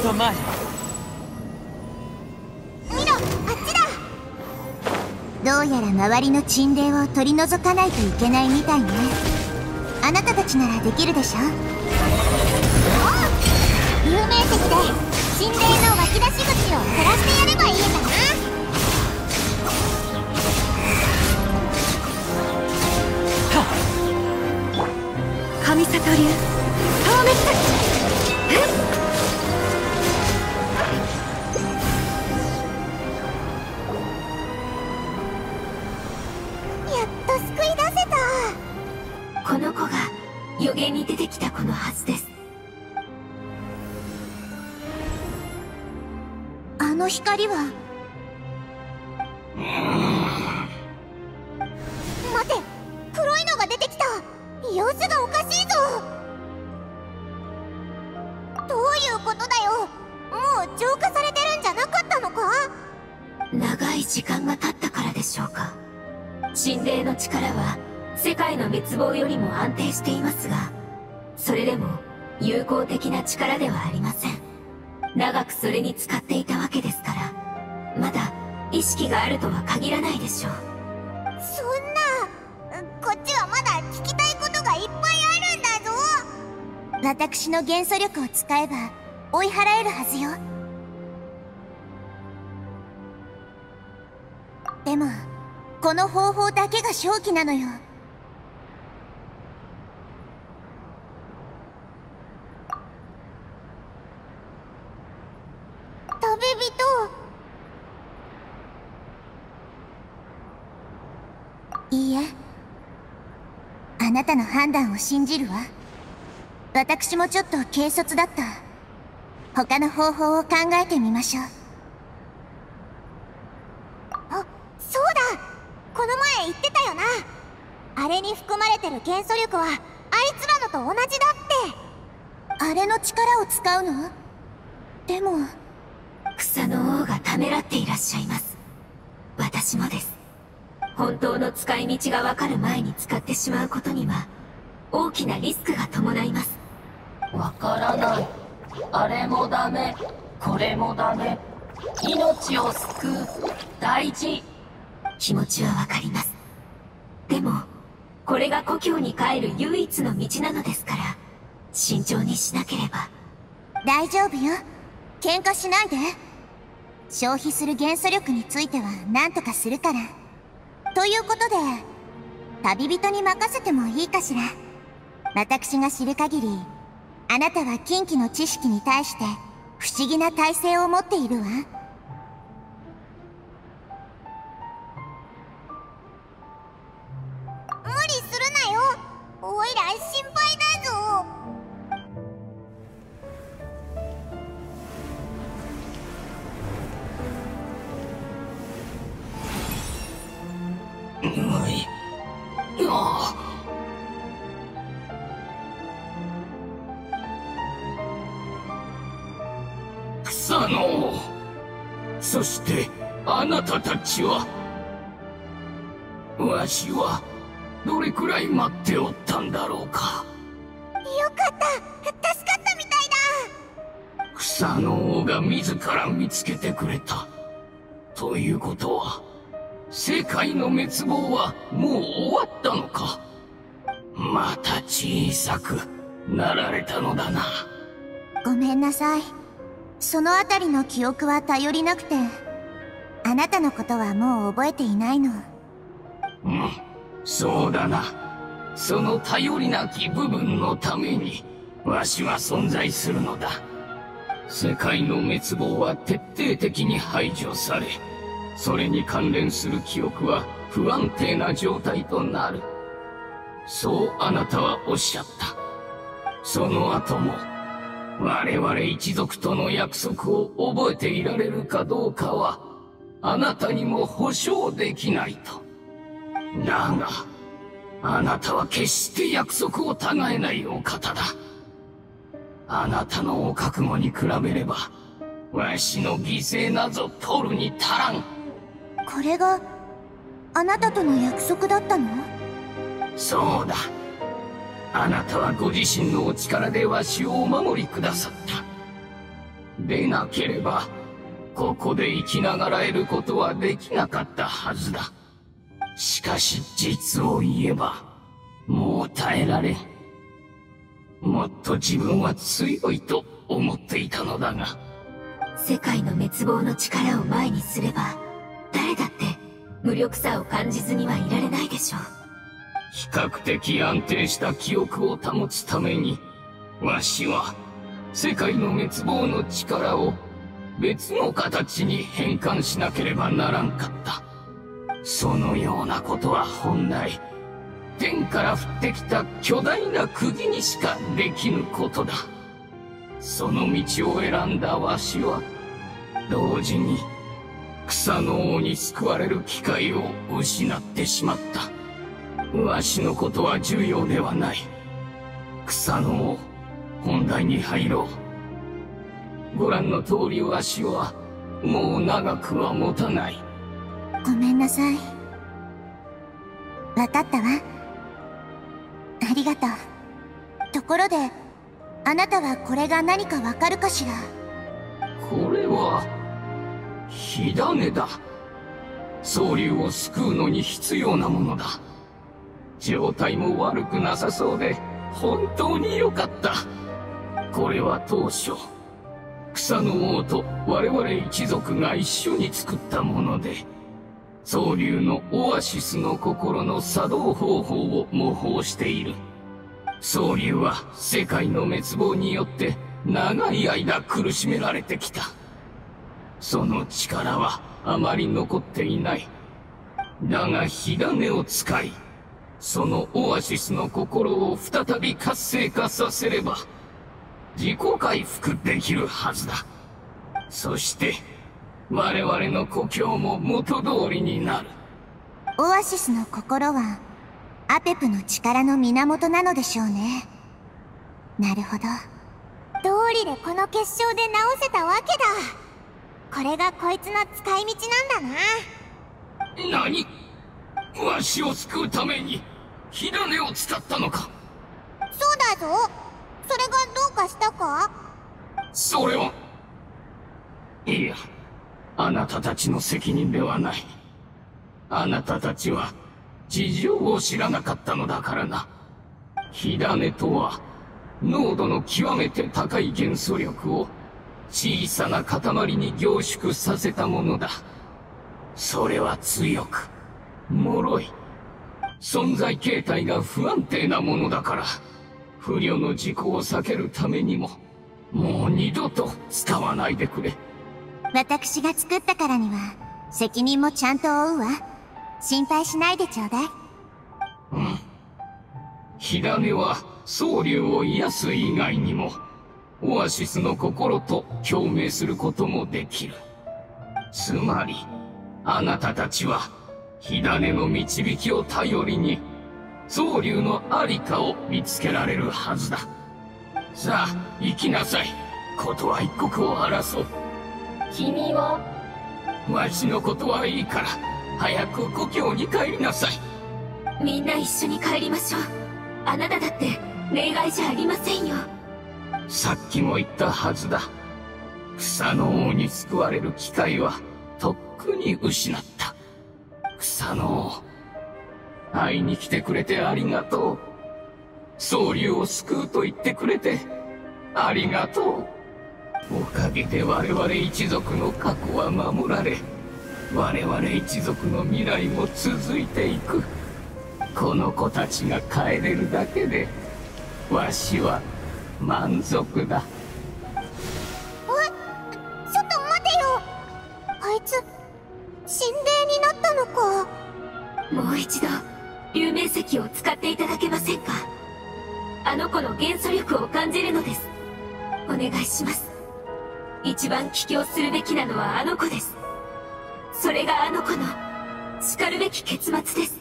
Speaker 5: へと前。
Speaker 2: 見ろあっちだ。
Speaker 1: どうやら周りの沈霊を取り除かないといけないみたいね。あなたたちならできるでしょ？
Speaker 2: 有名石で神霊の湧き出し口を減らしてやればいいんだな。
Speaker 7: 神里流。透滅
Speaker 3: の子が予言に出てきた子のはずです。
Speaker 1: あの光は
Speaker 3: 世界の滅亡よりも安定していますがそれでも友好的な力ではありません。長くそれに使っていたわけですからまだ意識があるとは限らないでしょう。
Speaker 2: そんなこっちはまだ聞きたいことがいっぱいあるんだぞ。
Speaker 1: 私の元素力を使えば追い払えるはずよ。でもこの方法だけが正気なのよ。たの判断を信じるわ。私もちょっと軽率だった。他の方法を考えてみましょう。
Speaker 2: あそうだ。この前言ってたよな。あれに含まれてる元素力はあいつらのと同じだって。
Speaker 1: あれの力を使うの？でも、
Speaker 3: 草の王がためらっていらっしゃいます。私もです本当の使い道がわかる前に使ってしまうことには大きなリスクが伴います。
Speaker 8: わからない。あれもダメ。これもダメ。命を救う。大事。
Speaker 3: 気持ちはわかります。でもこれが故郷に帰る唯一の道なのですから慎重にしなければ。
Speaker 1: 大丈夫よ。喧嘩しないで。消費する元素力については何とかするから。ということで、旅人に任せてもいいかしら。私が知る限り、あなたは近畿の知識に対して不思議な体制を持っているわ。
Speaker 8: たたちは。わしはどれくらい待っておったんだろうか。
Speaker 2: よかった。助かったみたいだ。
Speaker 8: 草の王が自ら見つけてくれた。ということは世界の滅亡はもう終わったのか。また小さくなられたのだな。
Speaker 1: ごめんなさい。そのあたりの記憶は頼りなくて、あなたのことはもう覚えていないの。
Speaker 8: うんそうだな。その頼りなき部分のためにわしは存在するのだ。世界の滅亡は徹底的に排除されそれに関連する記憶は不安定な状態となる。そうあなたはおっしゃった。その後も我々一族との約束を覚えていられるかどうかはあなたにも保証できないとだが、あなたは決して約束を違えないお方だ。あなたのお覚悟に比べれば、わしの犠牲なぞ取るに足らん。
Speaker 1: これが、あなたとの約束だったの？
Speaker 8: そうだ。あなたはご自身のお力でわしをお守りくださった。でなければ、ここで生きながらえることはできなかったはずだ。しかし実を言えば、もう耐えられん。もっと自分は強いと思っていたのだが、
Speaker 3: 世界の滅亡の力を前にすれば誰だって無力さを感じずにはいられないでしょう
Speaker 8: 比較的安定した記憶を保つために、わしは世界の滅亡の力を別の形に変換しなければならんかった。そのようなことは本来、天から降ってきた巨大な釘にしかできぬことだ。その道を選んだわしは、同時に草の王に救われる機会を失ってしまった。わしのことは重要ではない。草の王、本題に入ろう。ご覧の通りわしは、もう長くは持たない。
Speaker 1: ごめんなさい。わかったわ。ありがとう。ところで、あなたはこれが何かわかるかしら？
Speaker 8: これは、火種だ。総竜を救うのに必要なものだ。状態も悪くなさそうで、本当に良かった。これは当初、草の王と我々一族が一緒に作ったもので、総流のオアシスの心の作動方法を模倣している。総流は世界の滅亡によって長い間苦しめられてきた。その力はあまり残っていない。だが火種を使い、そのオアシスの心を再び活性化させれば、自己回復できるはずだ。そして、我々の故郷も元通りになる。
Speaker 1: オアシスの心は、アペプの力の源なのでしょうね。なるほど。
Speaker 2: 道理でこの結晶で直せたわけだ。これがこいつの使い道なんだ
Speaker 8: な。何？わしを救うために、火種を使ったのか
Speaker 2: そうだぞ。それがどうかしたか？
Speaker 8: それは、いや、あなたたちの責任ではない。あなたたちは、事情を知らなかったのだからな。火種とは、濃度の極めて高い元素力を小さな塊に凝縮させたものだ。それは強く、脆い。存在形態が不安定なものだから、不慮の事故を避けるためにも、もう二度と使わないでくれ。
Speaker 1: 私が作ったからには、責任もちゃんと負うわ。心配しないでちょうだい。
Speaker 8: うん。火種は、総流を癒す以外にも、オアシスの心と共鳴することもできる。つまり、あなたたちは、火種の導きを頼りに、総流のありかを見つけられるはずだ。さあ、行きなさい。ことは一刻を争う。
Speaker 6: 君は？
Speaker 8: わしのことはいいから、早く故郷に帰りなさい。
Speaker 3: みんな一緒に帰りましょう。あなただって例外じゃありませんよ。
Speaker 8: さっきも言ったはずだ。草の王に救われる機会は、とっくに失った。草の王。会いに来てくれてありがとう。総流を救うと言ってくれて、ありがとう。おかげで我々一族の過去は守られ、我々一族の未来も続いていく。この子たちが帰れるだけで、わしは満足だ。
Speaker 2: えちょっと待てよあいつ、神霊になったのか。
Speaker 3: もう一度、有名石を使っていただけませんか？あの子の元素力を感じるのです。お願いします。一番帰郷するべきなのはあの子です。それがあの子の、叱るべき結末です。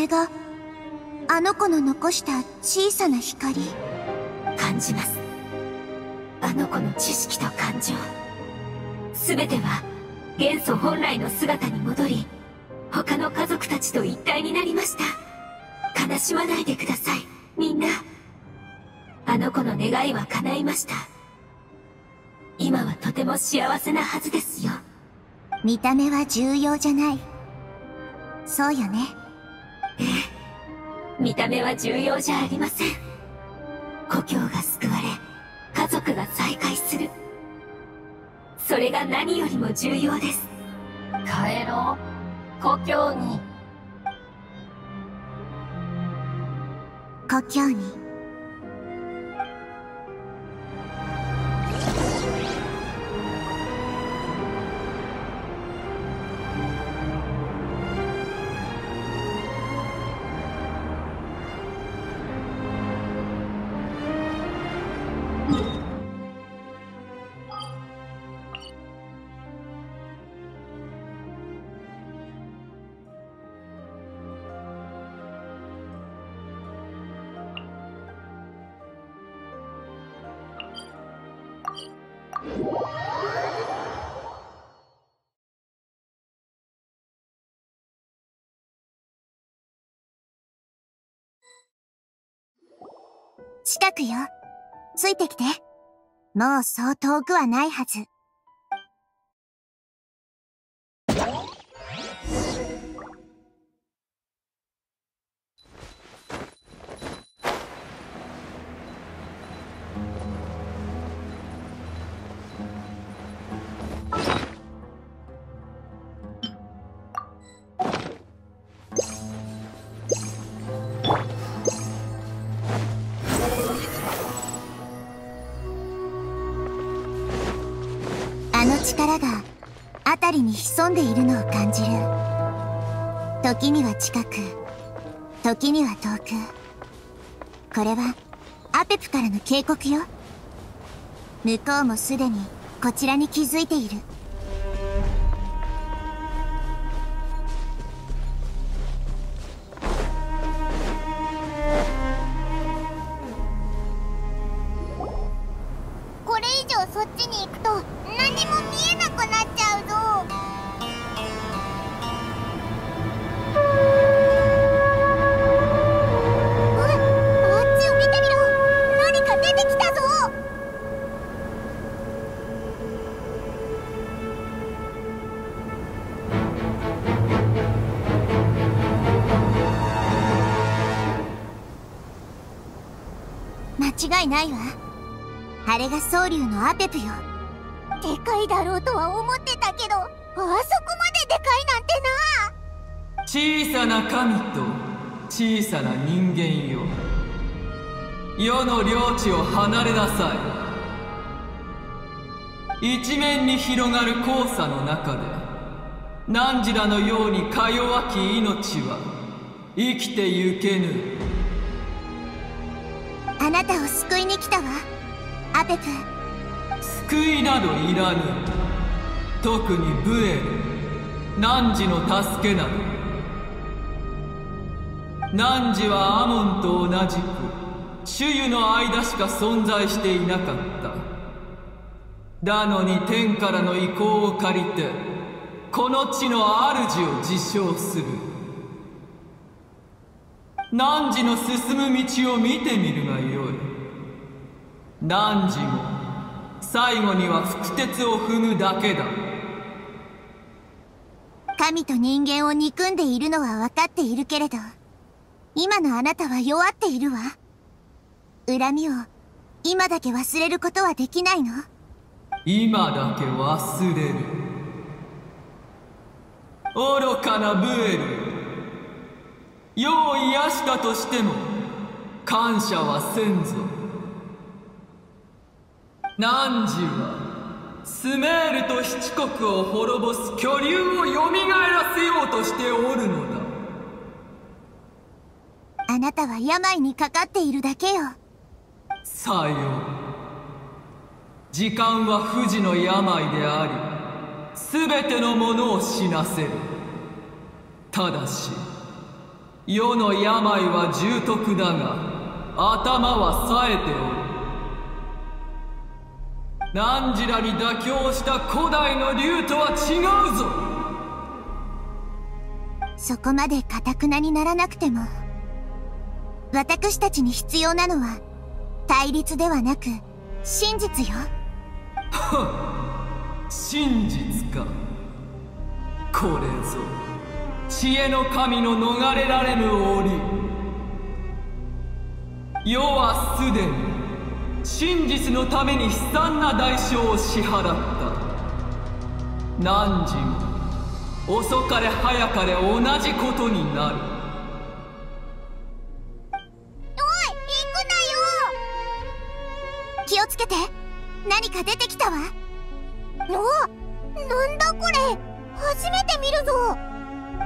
Speaker 1: れが、あの子の残した小さな光。
Speaker 3: 感じます。あの子の知識と感情。すべては、元素本来の姿に戻り、他の家族たちと一体になりました。悲しまないでください、みんな。あの子の願いは叶いました。今はとても幸せなはずですよ。
Speaker 1: 見た目は重要じゃない。そうよね。
Speaker 3: ええ。見た目は重要じゃありません。故郷が救われ、家族が再会する。それが何よりも重要です。
Speaker 6: 帰ろう。故郷に。
Speaker 1: 故郷に。近くよ。ついてきて。もうそう遠くはないはず。時には近く時には遠く。これはアペプからの警告よ。向こうもすでにこちらに気づいている。
Speaker 2: あ
Speaker 1: れが総龍のアペプよ。
Speaker 2: でかいだろうとは思ってたけどあそこまででかいなんてな。
Speaker 5: 小さな神と小さな人間よ。世の領地を離れなさい。一面に広がる黄砂の中で汝らのようにか弱き命は生きてゆけぬ。
Speaker 1: あなたを救いに来たわ
Speaker 5: 救いなどいらぬ特にブエル汝の助けなど。汝はアモンと同じく主湯の間しか存在していなかった。だのに天からの意向を借りてこの地の主を自称する。汝の進む道を見てみるがよい。汝も最後には腹鉄を踏むだけだ。
Speaker 1: 神と人間を憎んでいるのは分かっているけれど今のあなたは弱っているわ。恨みを今だけ忘れることはできないの。
Speaker 5: 今だけ忘れる。愚かなブエル世を癒したとしても感謝はせんぞ汝はスメールと七国を滅ぼす巨竜をよみがえらせようとしておるのだ。
Speaker 1: あなたは病にかかっているだけよ。
Speaker 5: さよう。時間は不治の病であり全てのものを死なせる。ただし世の病は重篤だが頭は冴えておる汝らに妥協した古代の竜とは違うぞ。
Speaker 1: そこまでかたくなにならなくても私たちに必要なのは対立ではなく真実よ。
Speaker 5: 真実か。これぞ知恵の神の逃れられぬ檻。世はすでに真実のために悲惨な代償を支払った。汝も遅かれ早かれ同じことになる。
Speaker 2: おい行く
Speaker 1: 気をつけて。何か出てきたわ。
Speaker 2: なよおなんだこれ。初めて見るぞ。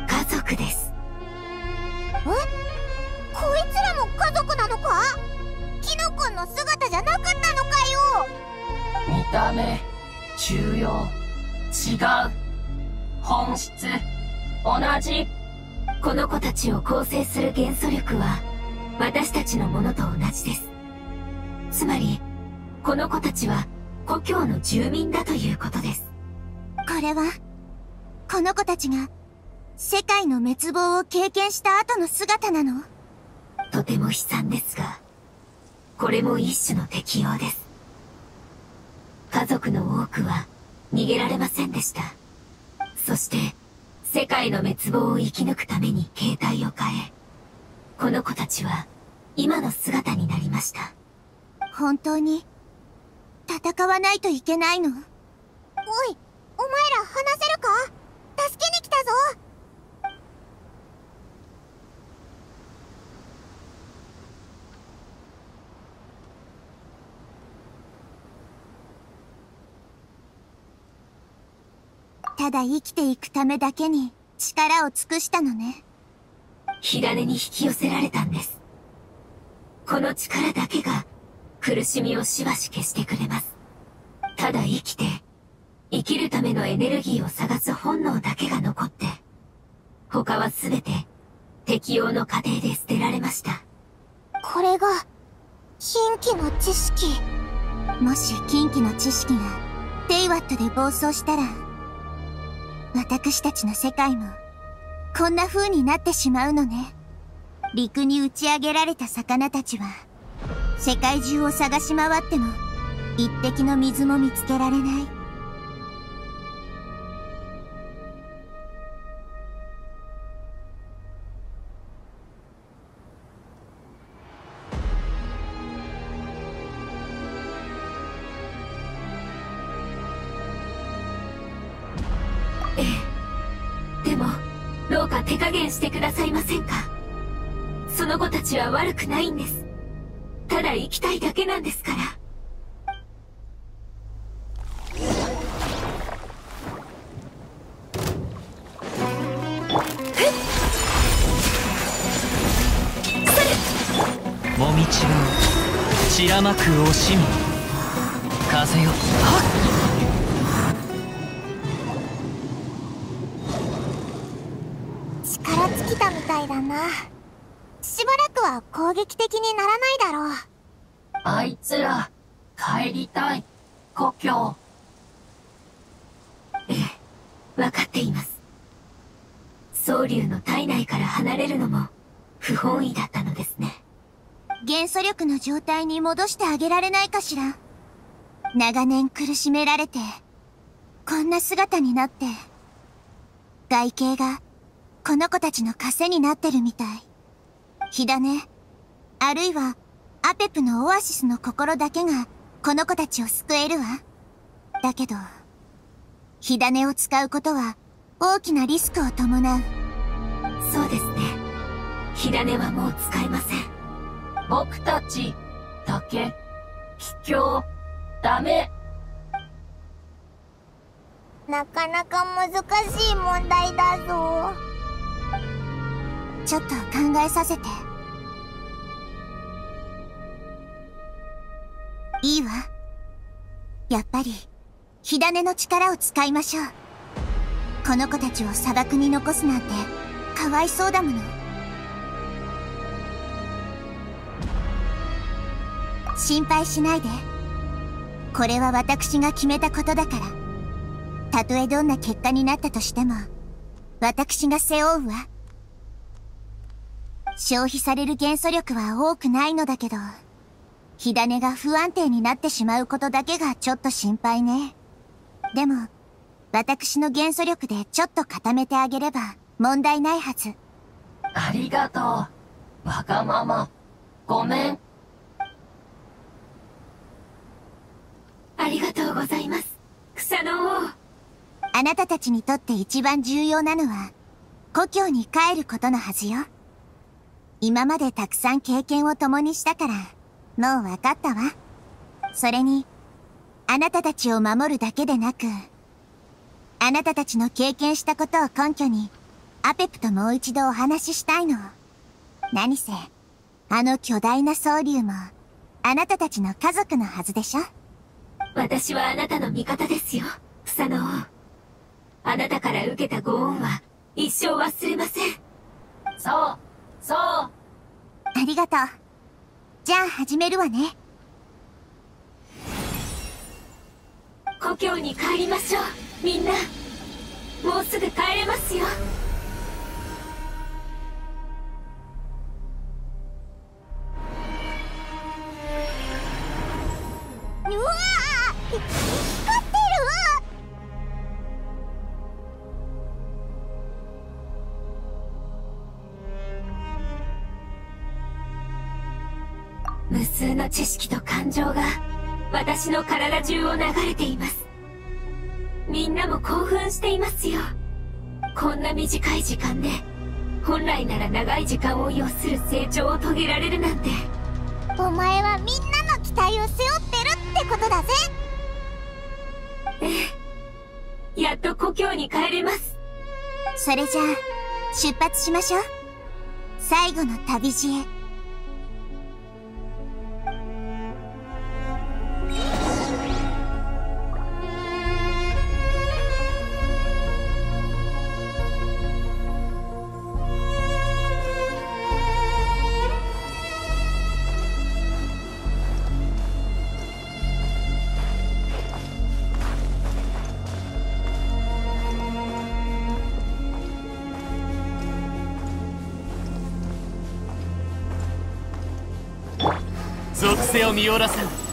Speaker 3: 家族です。
Speaker 2: え？こいつらも家族なのか？キノコンの姿じゃなかったのかよ。
Speaker 6: 見た目重要。違う。本質。同じ。
Speaker 3: この子たちを構成する元素力は私たちのものと同じです。つまりこの子たちは故郷の住民だということです。
Speaker 1: これはこの子たちが世界の滅亡を経験した後の姿なの？
Speaker 3: とても悲惨ですがこれも一種の適用です。家族の多くは逃げられませんでした。そして世界の滅亡を生き抜くために形態を変えこの子たちは今の姿になりました。
Speaker 1: 本当に？戦わないといけないの？
Speaker 2: おいお前ら話せるか助けに来たぞ
Speaker 1: ただ生きていくためだけに力を尽くしたのね。
Speaker 3: 火種に引き寄せられたんです。この力だけが苦しみをしばし消してくれます。ただ生きて、生きるためのエネルギーを探す本能だけが残って、他は全て適応の過程で捨てられました。
Speaker 2: これが、近畿の知識。
Speaker 1: もし近畿の知識が、テイワットで暴走したら、私たちの世界も、こんな風になってしまうのね。陸に打ち上げられた魚たちは、世界中を探し回っても、一滴の水も見つけられない。
Speaker 3: してくださいませんか？その子たちは悪くないんです。ただ生きたいだけなんですから。
Speaker 9: もみちが散らまく惜しみ。風よ。はっ。
Speaker 2: たみたいだな。しばらくは攻撃的にならないだろう。
Speaker 6: あいつら帰りたい故郷。
Speaker 3: ええ分かっています。宗竜の体内から離れるのも不本意だったのですね。
Speaker 1: 元素力の状態に戻してあげられないかしら。長年苦しめられてこんな姿になって外形がこの子たちの枷になってるみたい。火種、あるいは、アペプのオアシスの心だけが、この子たちを救えるわ。だけど、火種を使うことは、大きなリスクを伴う。
Speaker 3: そうですね。火種はもう使えません。
Speaker 6: 僕たち、だけ、卑怯、ダメ。
Speaker 2: なかなか難しい問題だぞ。
Speaker 1: ちょっと考えさせて。いいわ。やっぱり、火種の力を使いましょう。この子たちを砂漠に残すなんて、かわいそうだもの。心配しないで。これは私が決めたことだから。たとえどんな結果になったとしても、私が背負うわ。消費される元素力は多くないのだけど、火種が不安定になってしまうことだけがちょっと心配ね。でも、私の元素力でちょっと固めてあげれば問題ないはず。
Speaker 6: ありがとう。わがまま。ごめん。
Speaker 3: ありがとうございます。草の王。
Speaker 1: あなたたちにとって一番重要なのは、故郷に帰ることのはずよ。今までたくさん経験を共にしたから、もう分かったわ。それに、あなたたちを守るだけでなく、あなたたちの経験したことを根拠に、アペプともう一度お話ししたいの。何せ、あの巨大な総流も、あなたたちの家族のはずでしょ
Speaker 3: 私はあなたの味方ですよ、草の王。あなたから受けたご恩は、一生忘れません。
Speaker 6: そう、そうあ
Speaker 1: りがとう。じゃあ始めるわね。
Speaker 3: 故郷に帰りましょう、みんな。もうすぐ帰れますよ。
Speaker 2: うわ
Speaker 3: 無数の知識と感情が私の体中を流れていますみんなも興奮していますよこんな短い時間で本来なら長い時間を要する成長を遂げられるなんて
Speaker 2: お前はみんなの期待を背負ってるってことだぜ
Speaker 3: ええやっと故郷に帰れます。
Speaker 1: それじゃあ、出発しましょう。最後の旅路へ。
Speaker 9: 属性を見下ろさん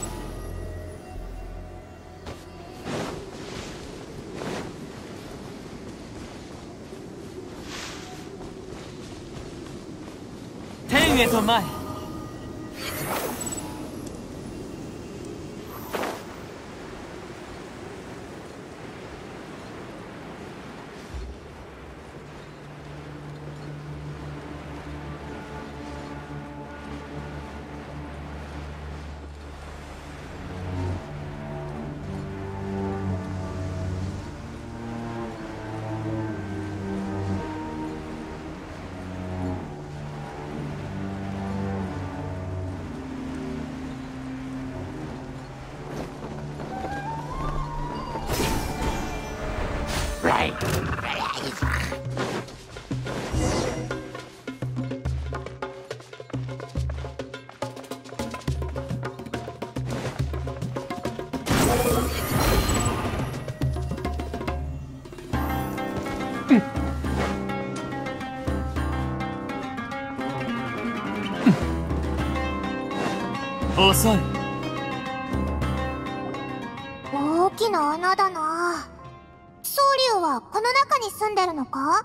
Speaker 2: んでるのか？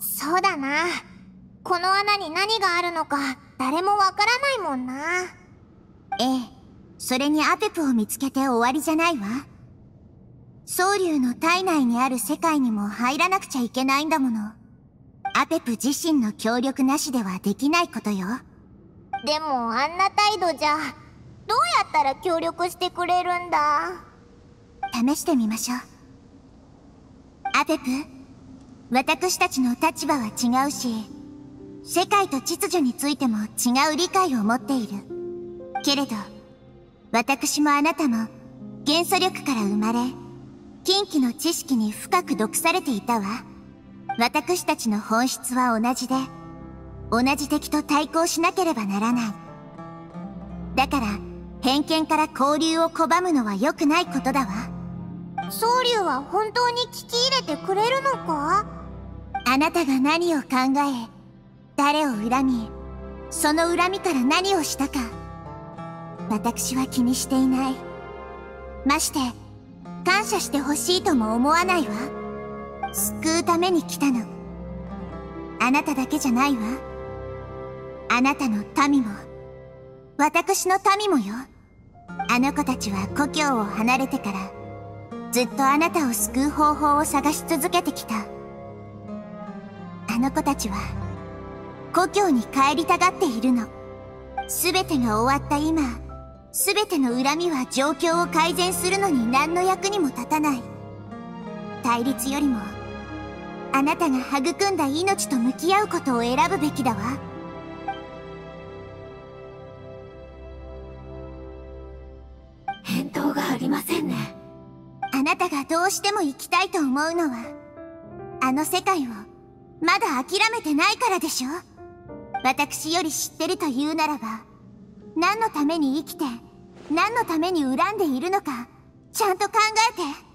Speaker 2: そうだなこの穴に何があるのか誰もわからないもんな
Speaker 1: ええ。それにアペプを見つけて終わりじゃないわ。宗竜の体内にある世界にも入らなくちゃいけないんだもの。アペプ自身の協力なしではできないことよ。
Speaker 2: でもあんな態度じゃどうやったら協力してくれるんだ？
Speaker 1: 試してみましょう。アペプ、私たちの立場は違うし、世界と秩序についても違う理解を持っている。けれど、私もあなたも元素力から生まれ、近畿の知識に深く毒されていたわ。私たちの本質は同じで、同じ敵と対抗しなければならない。だから、偏見から交流を拒むのは良くないことだわ。
Speaker 2: 宗竜は本当に聞き入れてくれるのか？
Speaker 1: あなたが何を考え、誰を恨み、その恨みから何をしたか。私は気にしていない。まして、感謝してほしいとも思わないわ。救うために来たの。あなただけじゃないわ。あなたの民も、私の民もよ。あの子たちは故郷を離れてから、ずっとあなたを救う方法を探し続けてきた。あの子たちは、故郷に帰りたがっているの。すべてが終わった今、すべての恨みは状況を改善するのに何の役にも立たない。対立よりも、あなたが育んだ命と向き合うことを選ぶべきだわ。たがどうしても生きたいと思うのは、あの世界をまだ諦めてないからでしょ私より知ってるというならば、何のために生きて、何のために恨んでいるのか、ちゃんと考えて。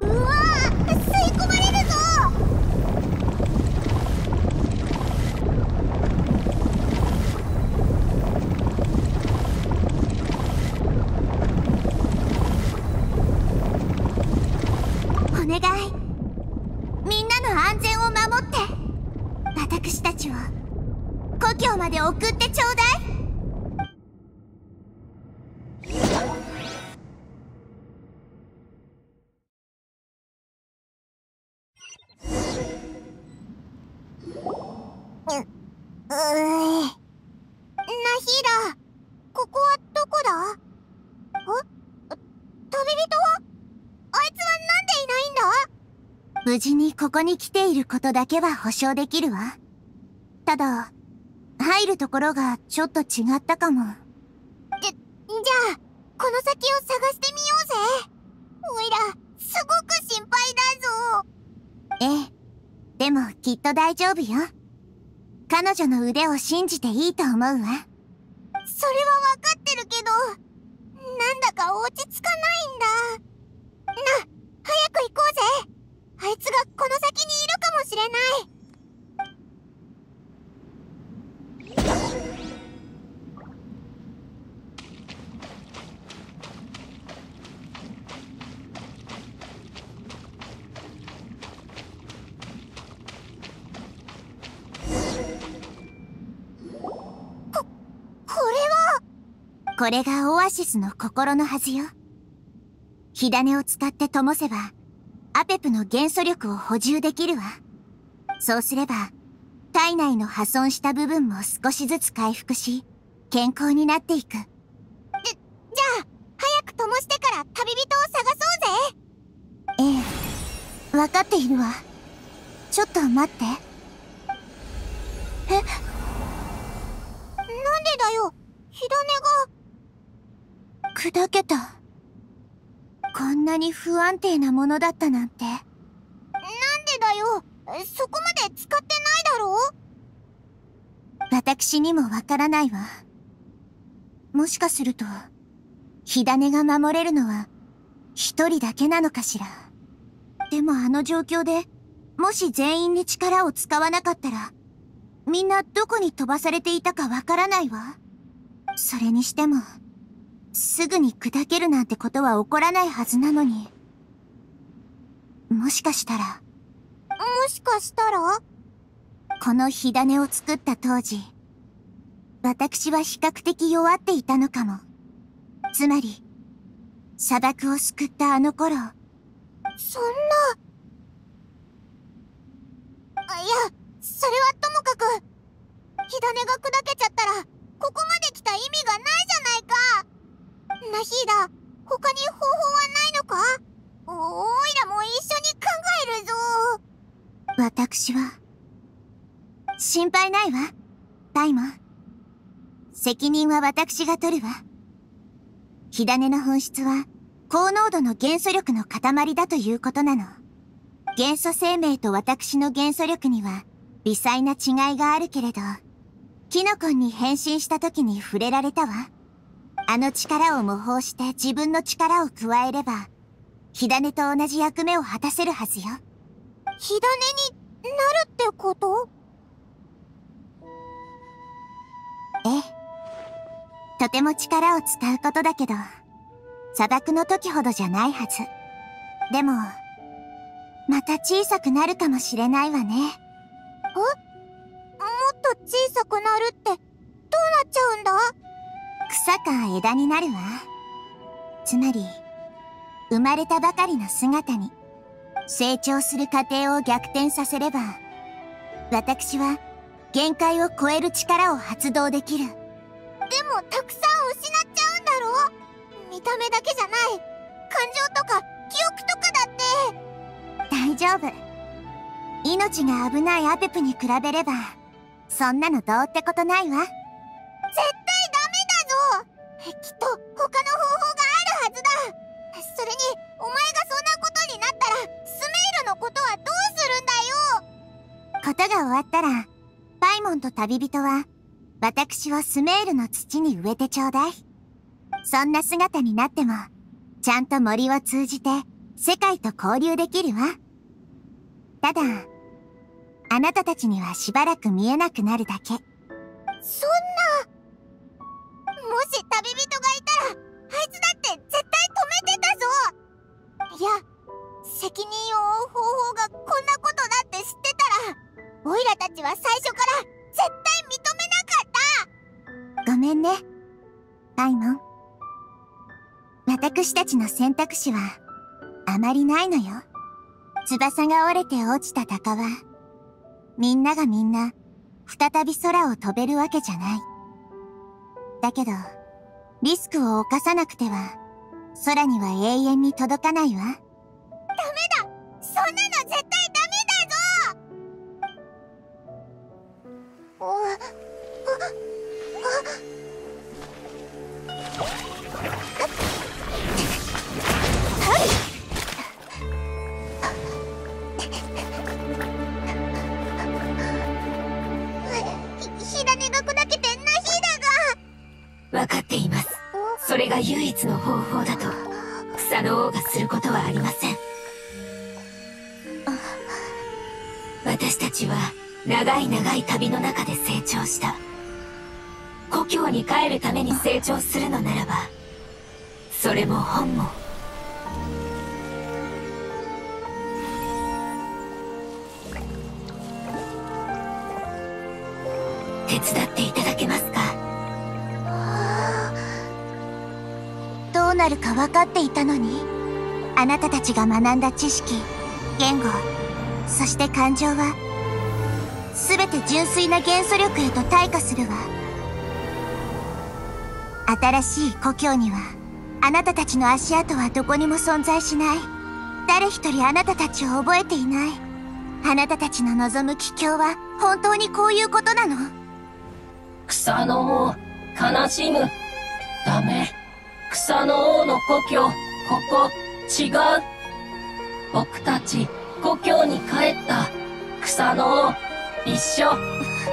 Speaker 2: うわナヒーラここはどこだ？あ旅人は？あいつはなんでいないんだ？
Speaker 1: 無事にここに来ていることだけは保証できるわ。ただ、入るところがちょっと違ったかも。
Speaker 2: じ、じゃあ、この先を探してみようぜ。おいら、すごく心配だぞ。
Speaker 1: ええ。でもきっと大丈夫よ。彼女の腕を信じていいと思うわ。それは分か
Speaker 2: ってるけど、なんだか落ち着かないんだ。な、早く行こうぜ。あいつがこの先にいるかもしれない。
Speaker 1: これがオアシスの心のはずよ。火種を使って灯せば、アペプの元素力を補充できるわ。そうすれば、体内の破損した部分も少しずつ回復し、健康になっていく。じ、じゃ
Speaker 2: あ、早く灯してから旅人を探そうぜ
Speaker 1: ええ、わかっているわ。ちょっと待って。えなんで
Speaker 2: だよ火種
Speaker 1: が。砕けた。こんなに不安定なものだったなんて。なんで
Speaker 2: だよ？そこまで使ってないだろ？
Speaker 1: 私にもわからないわ。もしかすると、火種が守れるのは、一人だけなのかしら。でもあの状況で、もし全員に力を使わなかったら、みんなどこに飛ばされていたかわからないわ。それにしても、すぐに砕けるなんてことは起こらないはずなのに。もしかしたら。
Speaker 2: もしかしたら？
Speaker 1: この火種を作った当時、私は比較的弱っていたのかも。つまり、砂漠を救ったあの頃。そんな。
Speaker 2: いや、それはともかく、火種が砕けちゃったら、ここまで来た意味がないじゃないかナヒーダ、他に方法はないのか？おおいらも一緒に考えるぞ
Speaker 1: 私は、心配ないわ、タイモン。責任は私が取るわ。火種の本質は、高濃度の元素力の塊だということなの。元素生命と私の元素力には、微細な違いがあるけれど、キノコンに変身した時に触れられたわ。あの力を模倣して自分の力を加えれば、火種と同じ役目を果たせるはずよ。
Speaker 2: 火種になるってこと？
Speaker 1: ええ。とても力を使うことだけど、砂漠の時ほどじゃないはず。でも、また小さくなるかもしれないわね。え？もっ
Speaker 2: と小さくなるって、どうなっちゃうんだ？
Speaker 1: 草か枝になるわ。つまり、生まれたばかりの姿に、成長する過程を逆転させれば、私は限界を超える力を発動できる。で
Speaker 2: もたくさん失っちゃうんだろ見た目だけじゃない。感情とか記憶とかだ
Speaker 1: って。大丈夫。命が危ないアペプに比べれば、そんなのどうってことないわ。絶
Speaker 2: 対きっと他の方法があるはずだ。それにお前がそんなことになったらスメールのことはどうするんだよ。
Speaker 1: ことが終わったらパイモンと旅人は私をスメールの土に植えてちょうだい。そんな姿になってもちゃんと森を通じて世界と交流できるわ。ただあなたたちにはしばらく見えなくなるだけ。そん
Speaker 2: なもし旅人がいたらあいつだって絶対止めてたぞ。いや責任を負う方法がこんなことだって知ってたらオイラたちは最初から絶対認めなか
Speaker 1: った。ごめんねパイモン。私たちの選択肢はあまりないのよ。翼が折れて落ちた鷹はみんながみんな再び空を飛べるわけじゃない。だけど、リスクを冒さなくては、空には永遠に届かないわ。
Speaker 3: ったのに
Speaker 1: あなたたちが学んだ知識言語そして感情は全て純粋な元素力へと退化するわ。新しい故郷にはあなたたちの足跡はどこにも存在しない。誰一人あなたたちを覚えていない。あなたたちの望む帰郷は本当にこういうことなの？
Speaker 6: 草の王悲しむ。ダメ。草の王の故郷。ここ違う。僕たち故郷に帰った草の王一緒。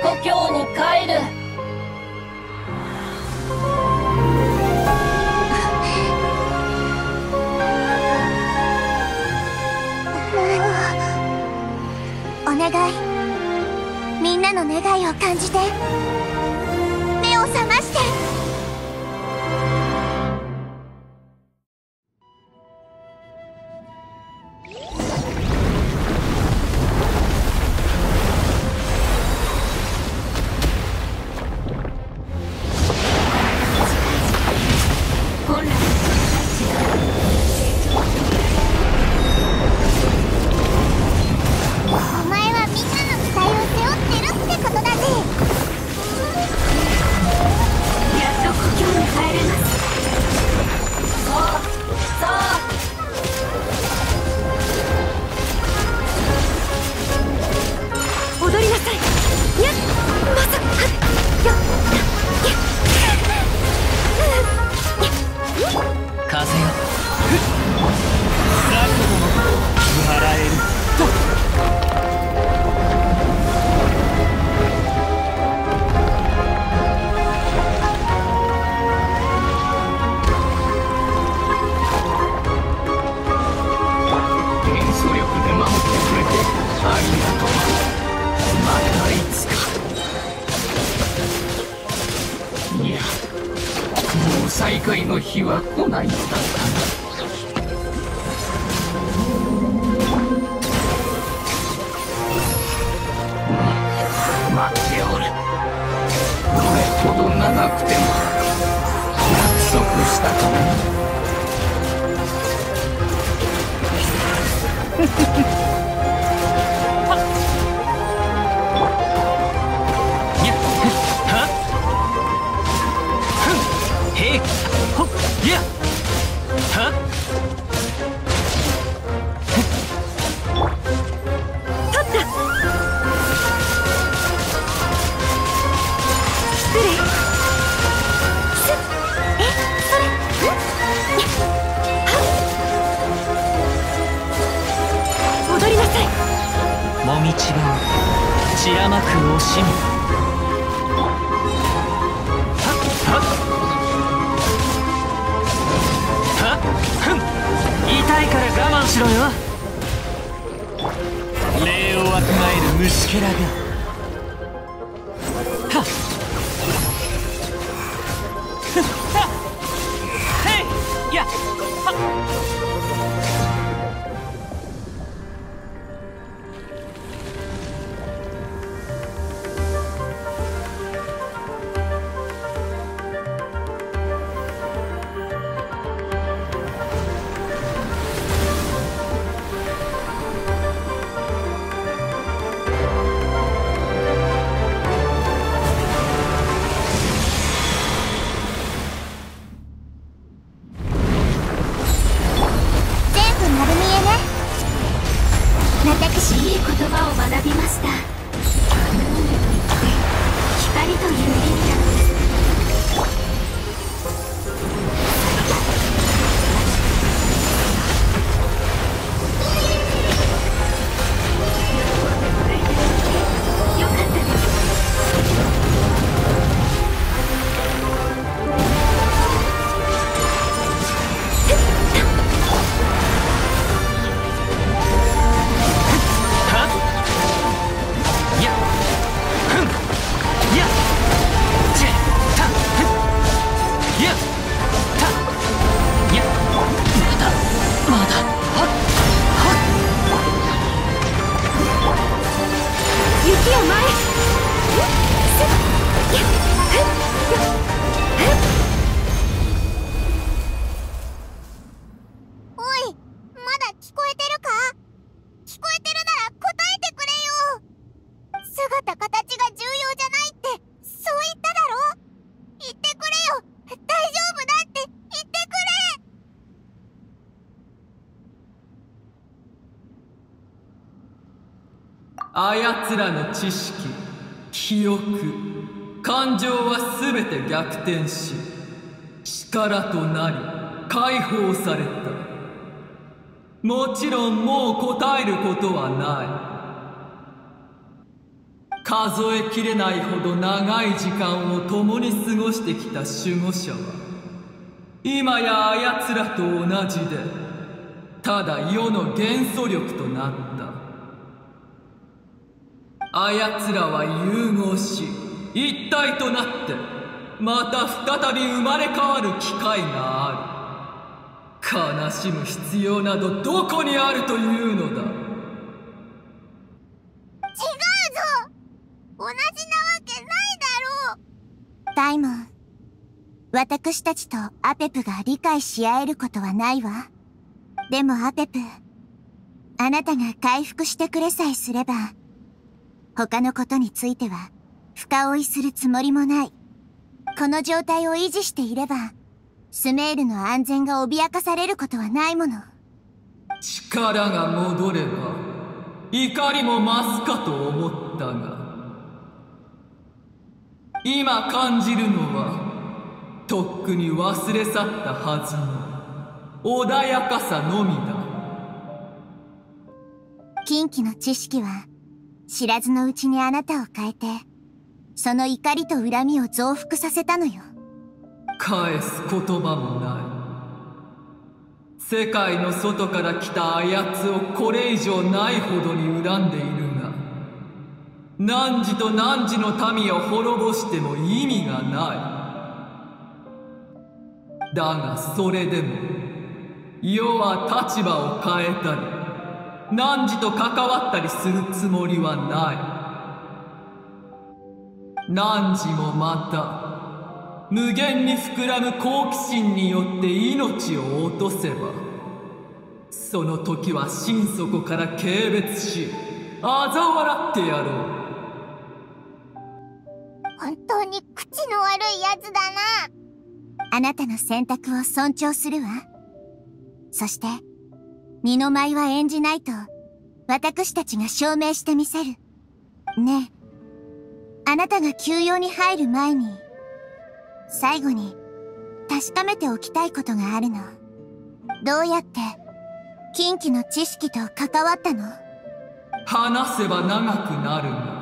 Speaker 6: 故郷に帰る。
Speaker 1: お願い。みんなの願いを感じて。目を覚まして。
Speaker 8: あや
Speaker 5: つらの知識記憶感情は全て逆転し力となり解放された。もちろんもう答えることはない。数えきれないほど長い時間を共に過ごしてきた守護者は今やあやつらと同じでただ世の元素力となった。あやつらは融合し一体となってまた再び生まれ変わる機会がある。悲しむ必要などどこにあるというのだ。
Speaker 2: 違うぞ。同じなわけないだろ。う
Speaker 1: ダイモン私たちとアペプが理解し合えることはないわ。でもアペプあなたが回復してくれさえすれば他のことについては深追いするつもりもない。この状態を維持していればスメールの安全が脅かされることはないもの。
Speaker 5: 力が戻れば怒りも増すかと思ったが今感じるのはとっくに忘れ去ったはずの穏やかさのみだ。
Speaker 1: 近畿の知識は知らずのうちにあなたを変えてその怒りと恨みを増幅させたのよ。
Speaker 5: 返す言葉もない。世界の外から来たあやつをこれ以上ないほどに恨んでいるが汝と汝の民を滅ぼしても意味がない。だがそれでも世は立場を変えたり汝と関わったりするつもりはない。汝もまた無限に膨らむ好奇心によって命を落とせばその時は心底から軽蔑し嘲笑ってやろう。
Speaker 2: 本当に口の悪いやつだな。
Speaker 1: あなたの選択を尊重するわ。そして二の舞は演じないと私たちが証明してみせる。ねえ。あなたが休養に入る前に最後に確かめておきたいことがあるの。どうやって近畿の知識と関わったの？
Speaker 5: 話せば長くなるが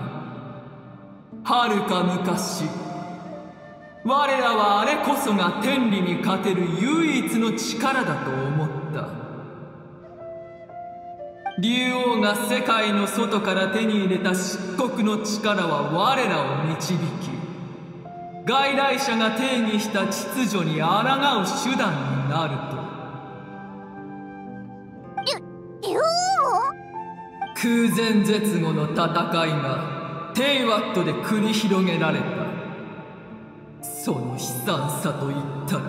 Speaker 5: はるか昔我らはあれこそが天理に勝てる唯一の力だと思った。竜王が世界の外から手に入れた漆黒の力は我らを導き外来者が定義した秩序に抗う手段になると。
Speaker 2: 竜王
Speaker 5: 空前絶後の戦いがテイワットで繰り広げられた。その悲惨さといったら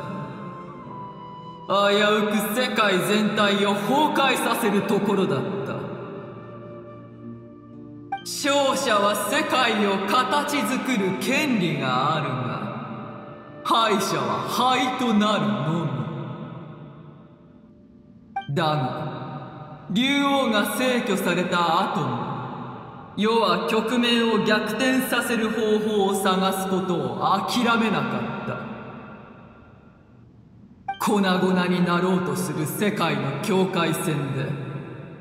Speaker 5: 危うく世界全体を崩壊させるところだ勝者は世界を形作る権利があるが敗者は敗となるのみ。だが竜王が逝去された後も世は局面を逆転させる方法を探すことを諦めなかった。粉々になろうとする世界の境界線で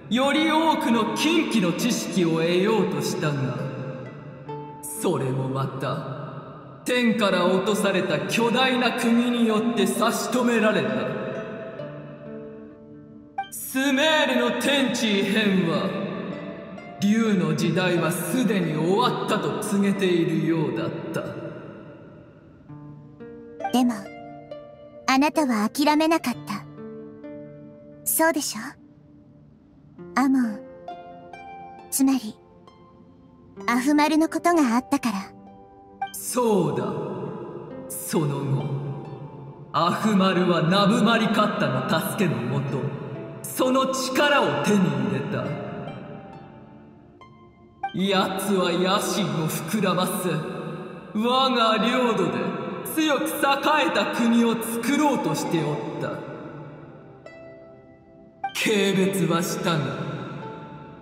Speaker 5: より多くの近畿の知識を得ようとしたがそれもまた天から落とされた巨大な釘によって差し止められた。スメールの天地異変は竜の時代はすでに終わったと告げているようだった。
Speaker 1: でもあなたは諦めなかった。そうでしょアモンつまりアフマルのことがあったから。
Speaker 5: そうだ。その後アフマルはナブマリカッタの助けのもとその力を手に入れた。奴は野心を膨らませ我が領土で強く栄えた国を作ろうとしておった。軽蔑はしたが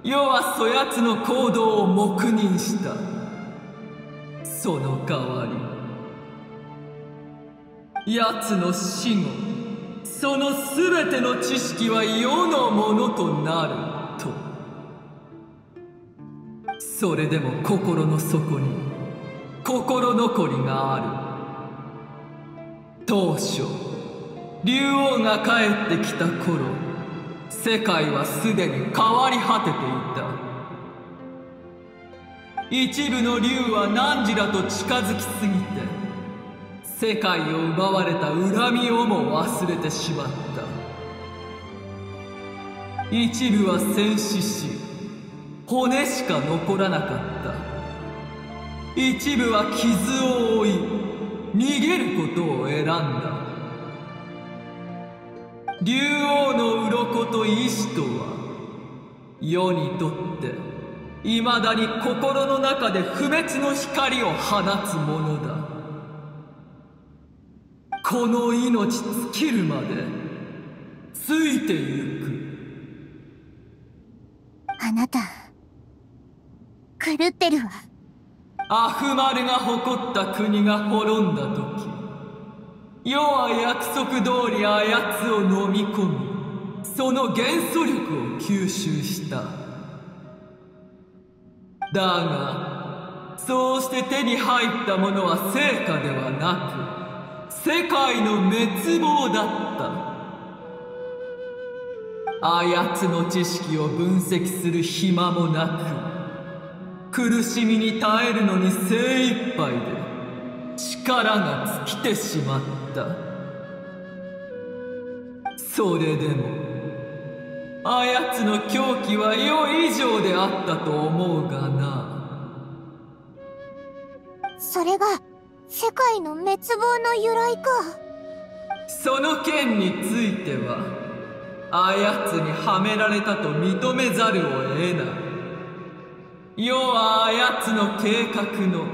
Speaker 5: 世はそやつの行動を黙認した。その代わり奴の死後その全ての知識は世のものとなると。それでも心の底に心残りがある。当初竜王が帰ってきた頃世界はすでに変わり果てていた。一部の竜は汝らと近づきすぎて世界を奪われた恨みをも忘れてしまった。一部は戦死し骨しか残らなかった。一部は傷を負い逃げることを選んだ。竜王の鱗と意志とは世にとって未だに心の中で不滅の光を放つものだ。この命尽きるまでついてゆ
Speaker 1: く。あなた狂ってるわ。
Speaker 5: アフマルが誇った国が滅んだ時世は約束通りあやつを飲み込みその元素力を吸収した。だがそうして手に入ったものは成果ではなく世界の滅亡だった。あやつの知識を分析する暇もなく苦しみに耐えるのに精一杯で力が尽きてしまった。それでもあやつの狂気は世以上であったと思うがな。
Speaker 2: それが世界の滅亡の由来か。
Speaker 5: その件についてはあやつにはめられたと認めざるを得ない。世はあやつの計画の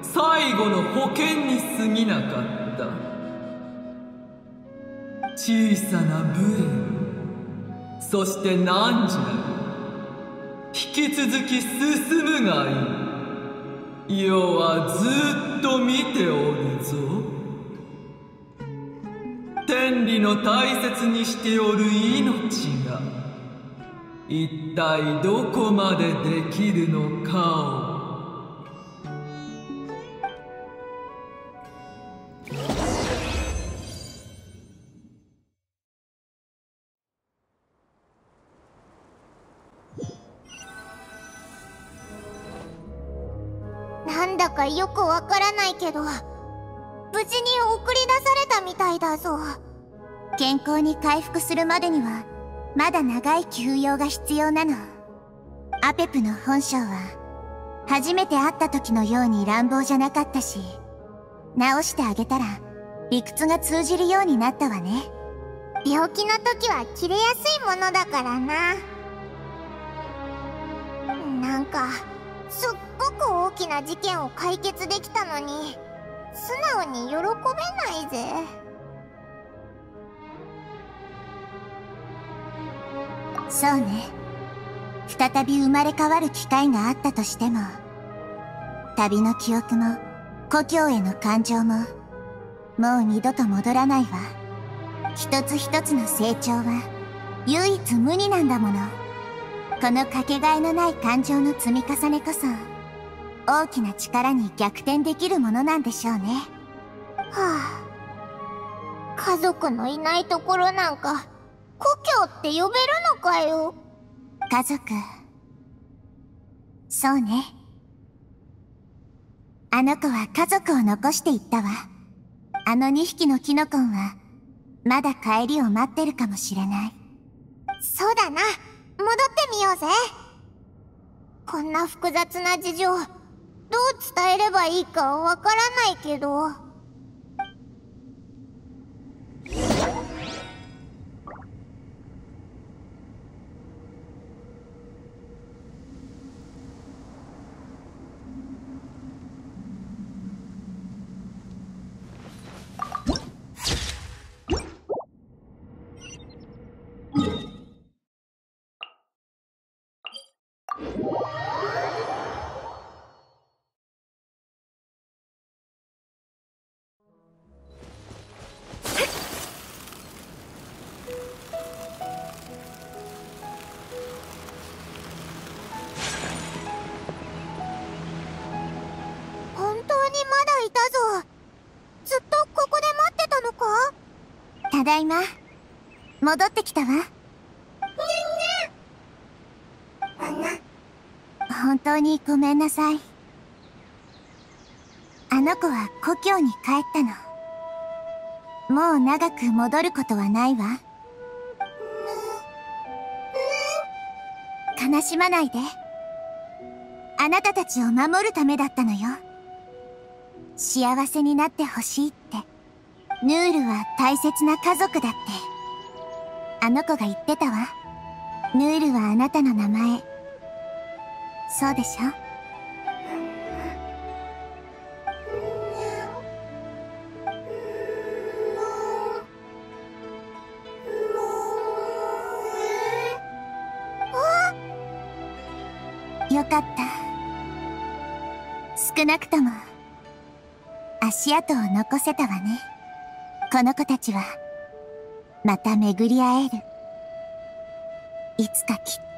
Speaker 5: 最後の保険に過ぎなかった。小さな武衛そして汝ら引き続き進むがいい。世はずっと見ておるぞ。天理の大切にしておる命が一体どこまでできるのかを
Speaker 2: よくわからないけど無事に送り出されたみたいだぞ。
Speaker 1: 健康に回復するまでにはまだ長い休養が必要なの。アペプの本性は初めて会った時のように乱暴じゃなかったし直してあげたら理屈が通じるようになったわね。
Speaker 2: 病気の時は切れやすいものだからな。なんかすっごく大きな事件を解決できたのに素直に喜べないぜ。
Speaker 1: そうね。再び生まれ変わる機会があったとしても旅の記憶も故郷への感情ももう二度と戻らないわ。一つ一つの成長は唯一無二なんだもの。このかけがえのない感情の積み重ねこそ大きな力に逆転できるものなんでしょうね。
Speaker 2: はあ。家族のいないところなんか故郷って呼べるのかよ。
Speaker 1: 家族。そうね。あの子は家族を残していったわ。あの2匹のキノコンはまだ帰りを待ってるかもしれない。
Speaker 2: そうだな戻ってみようぜ。こんな複雑な事情どう伝えればいいかわからないけど。
Speaker 1: だいま。戻ってきたわ。本当にごめんなさい。あの子は故郷に帰ったの。もう長く戻ることはないわ。悲しまないで。あなたたちを守るためだったのよ。幸せになってほしいって。ヌールは大切な家族だって。あの子が言ってたわ。ヌールはあなたの名前。そうでしょ？よかった。少なくとも足跡を残せたわね。この子たちはまた巡り会える。いつかきっと。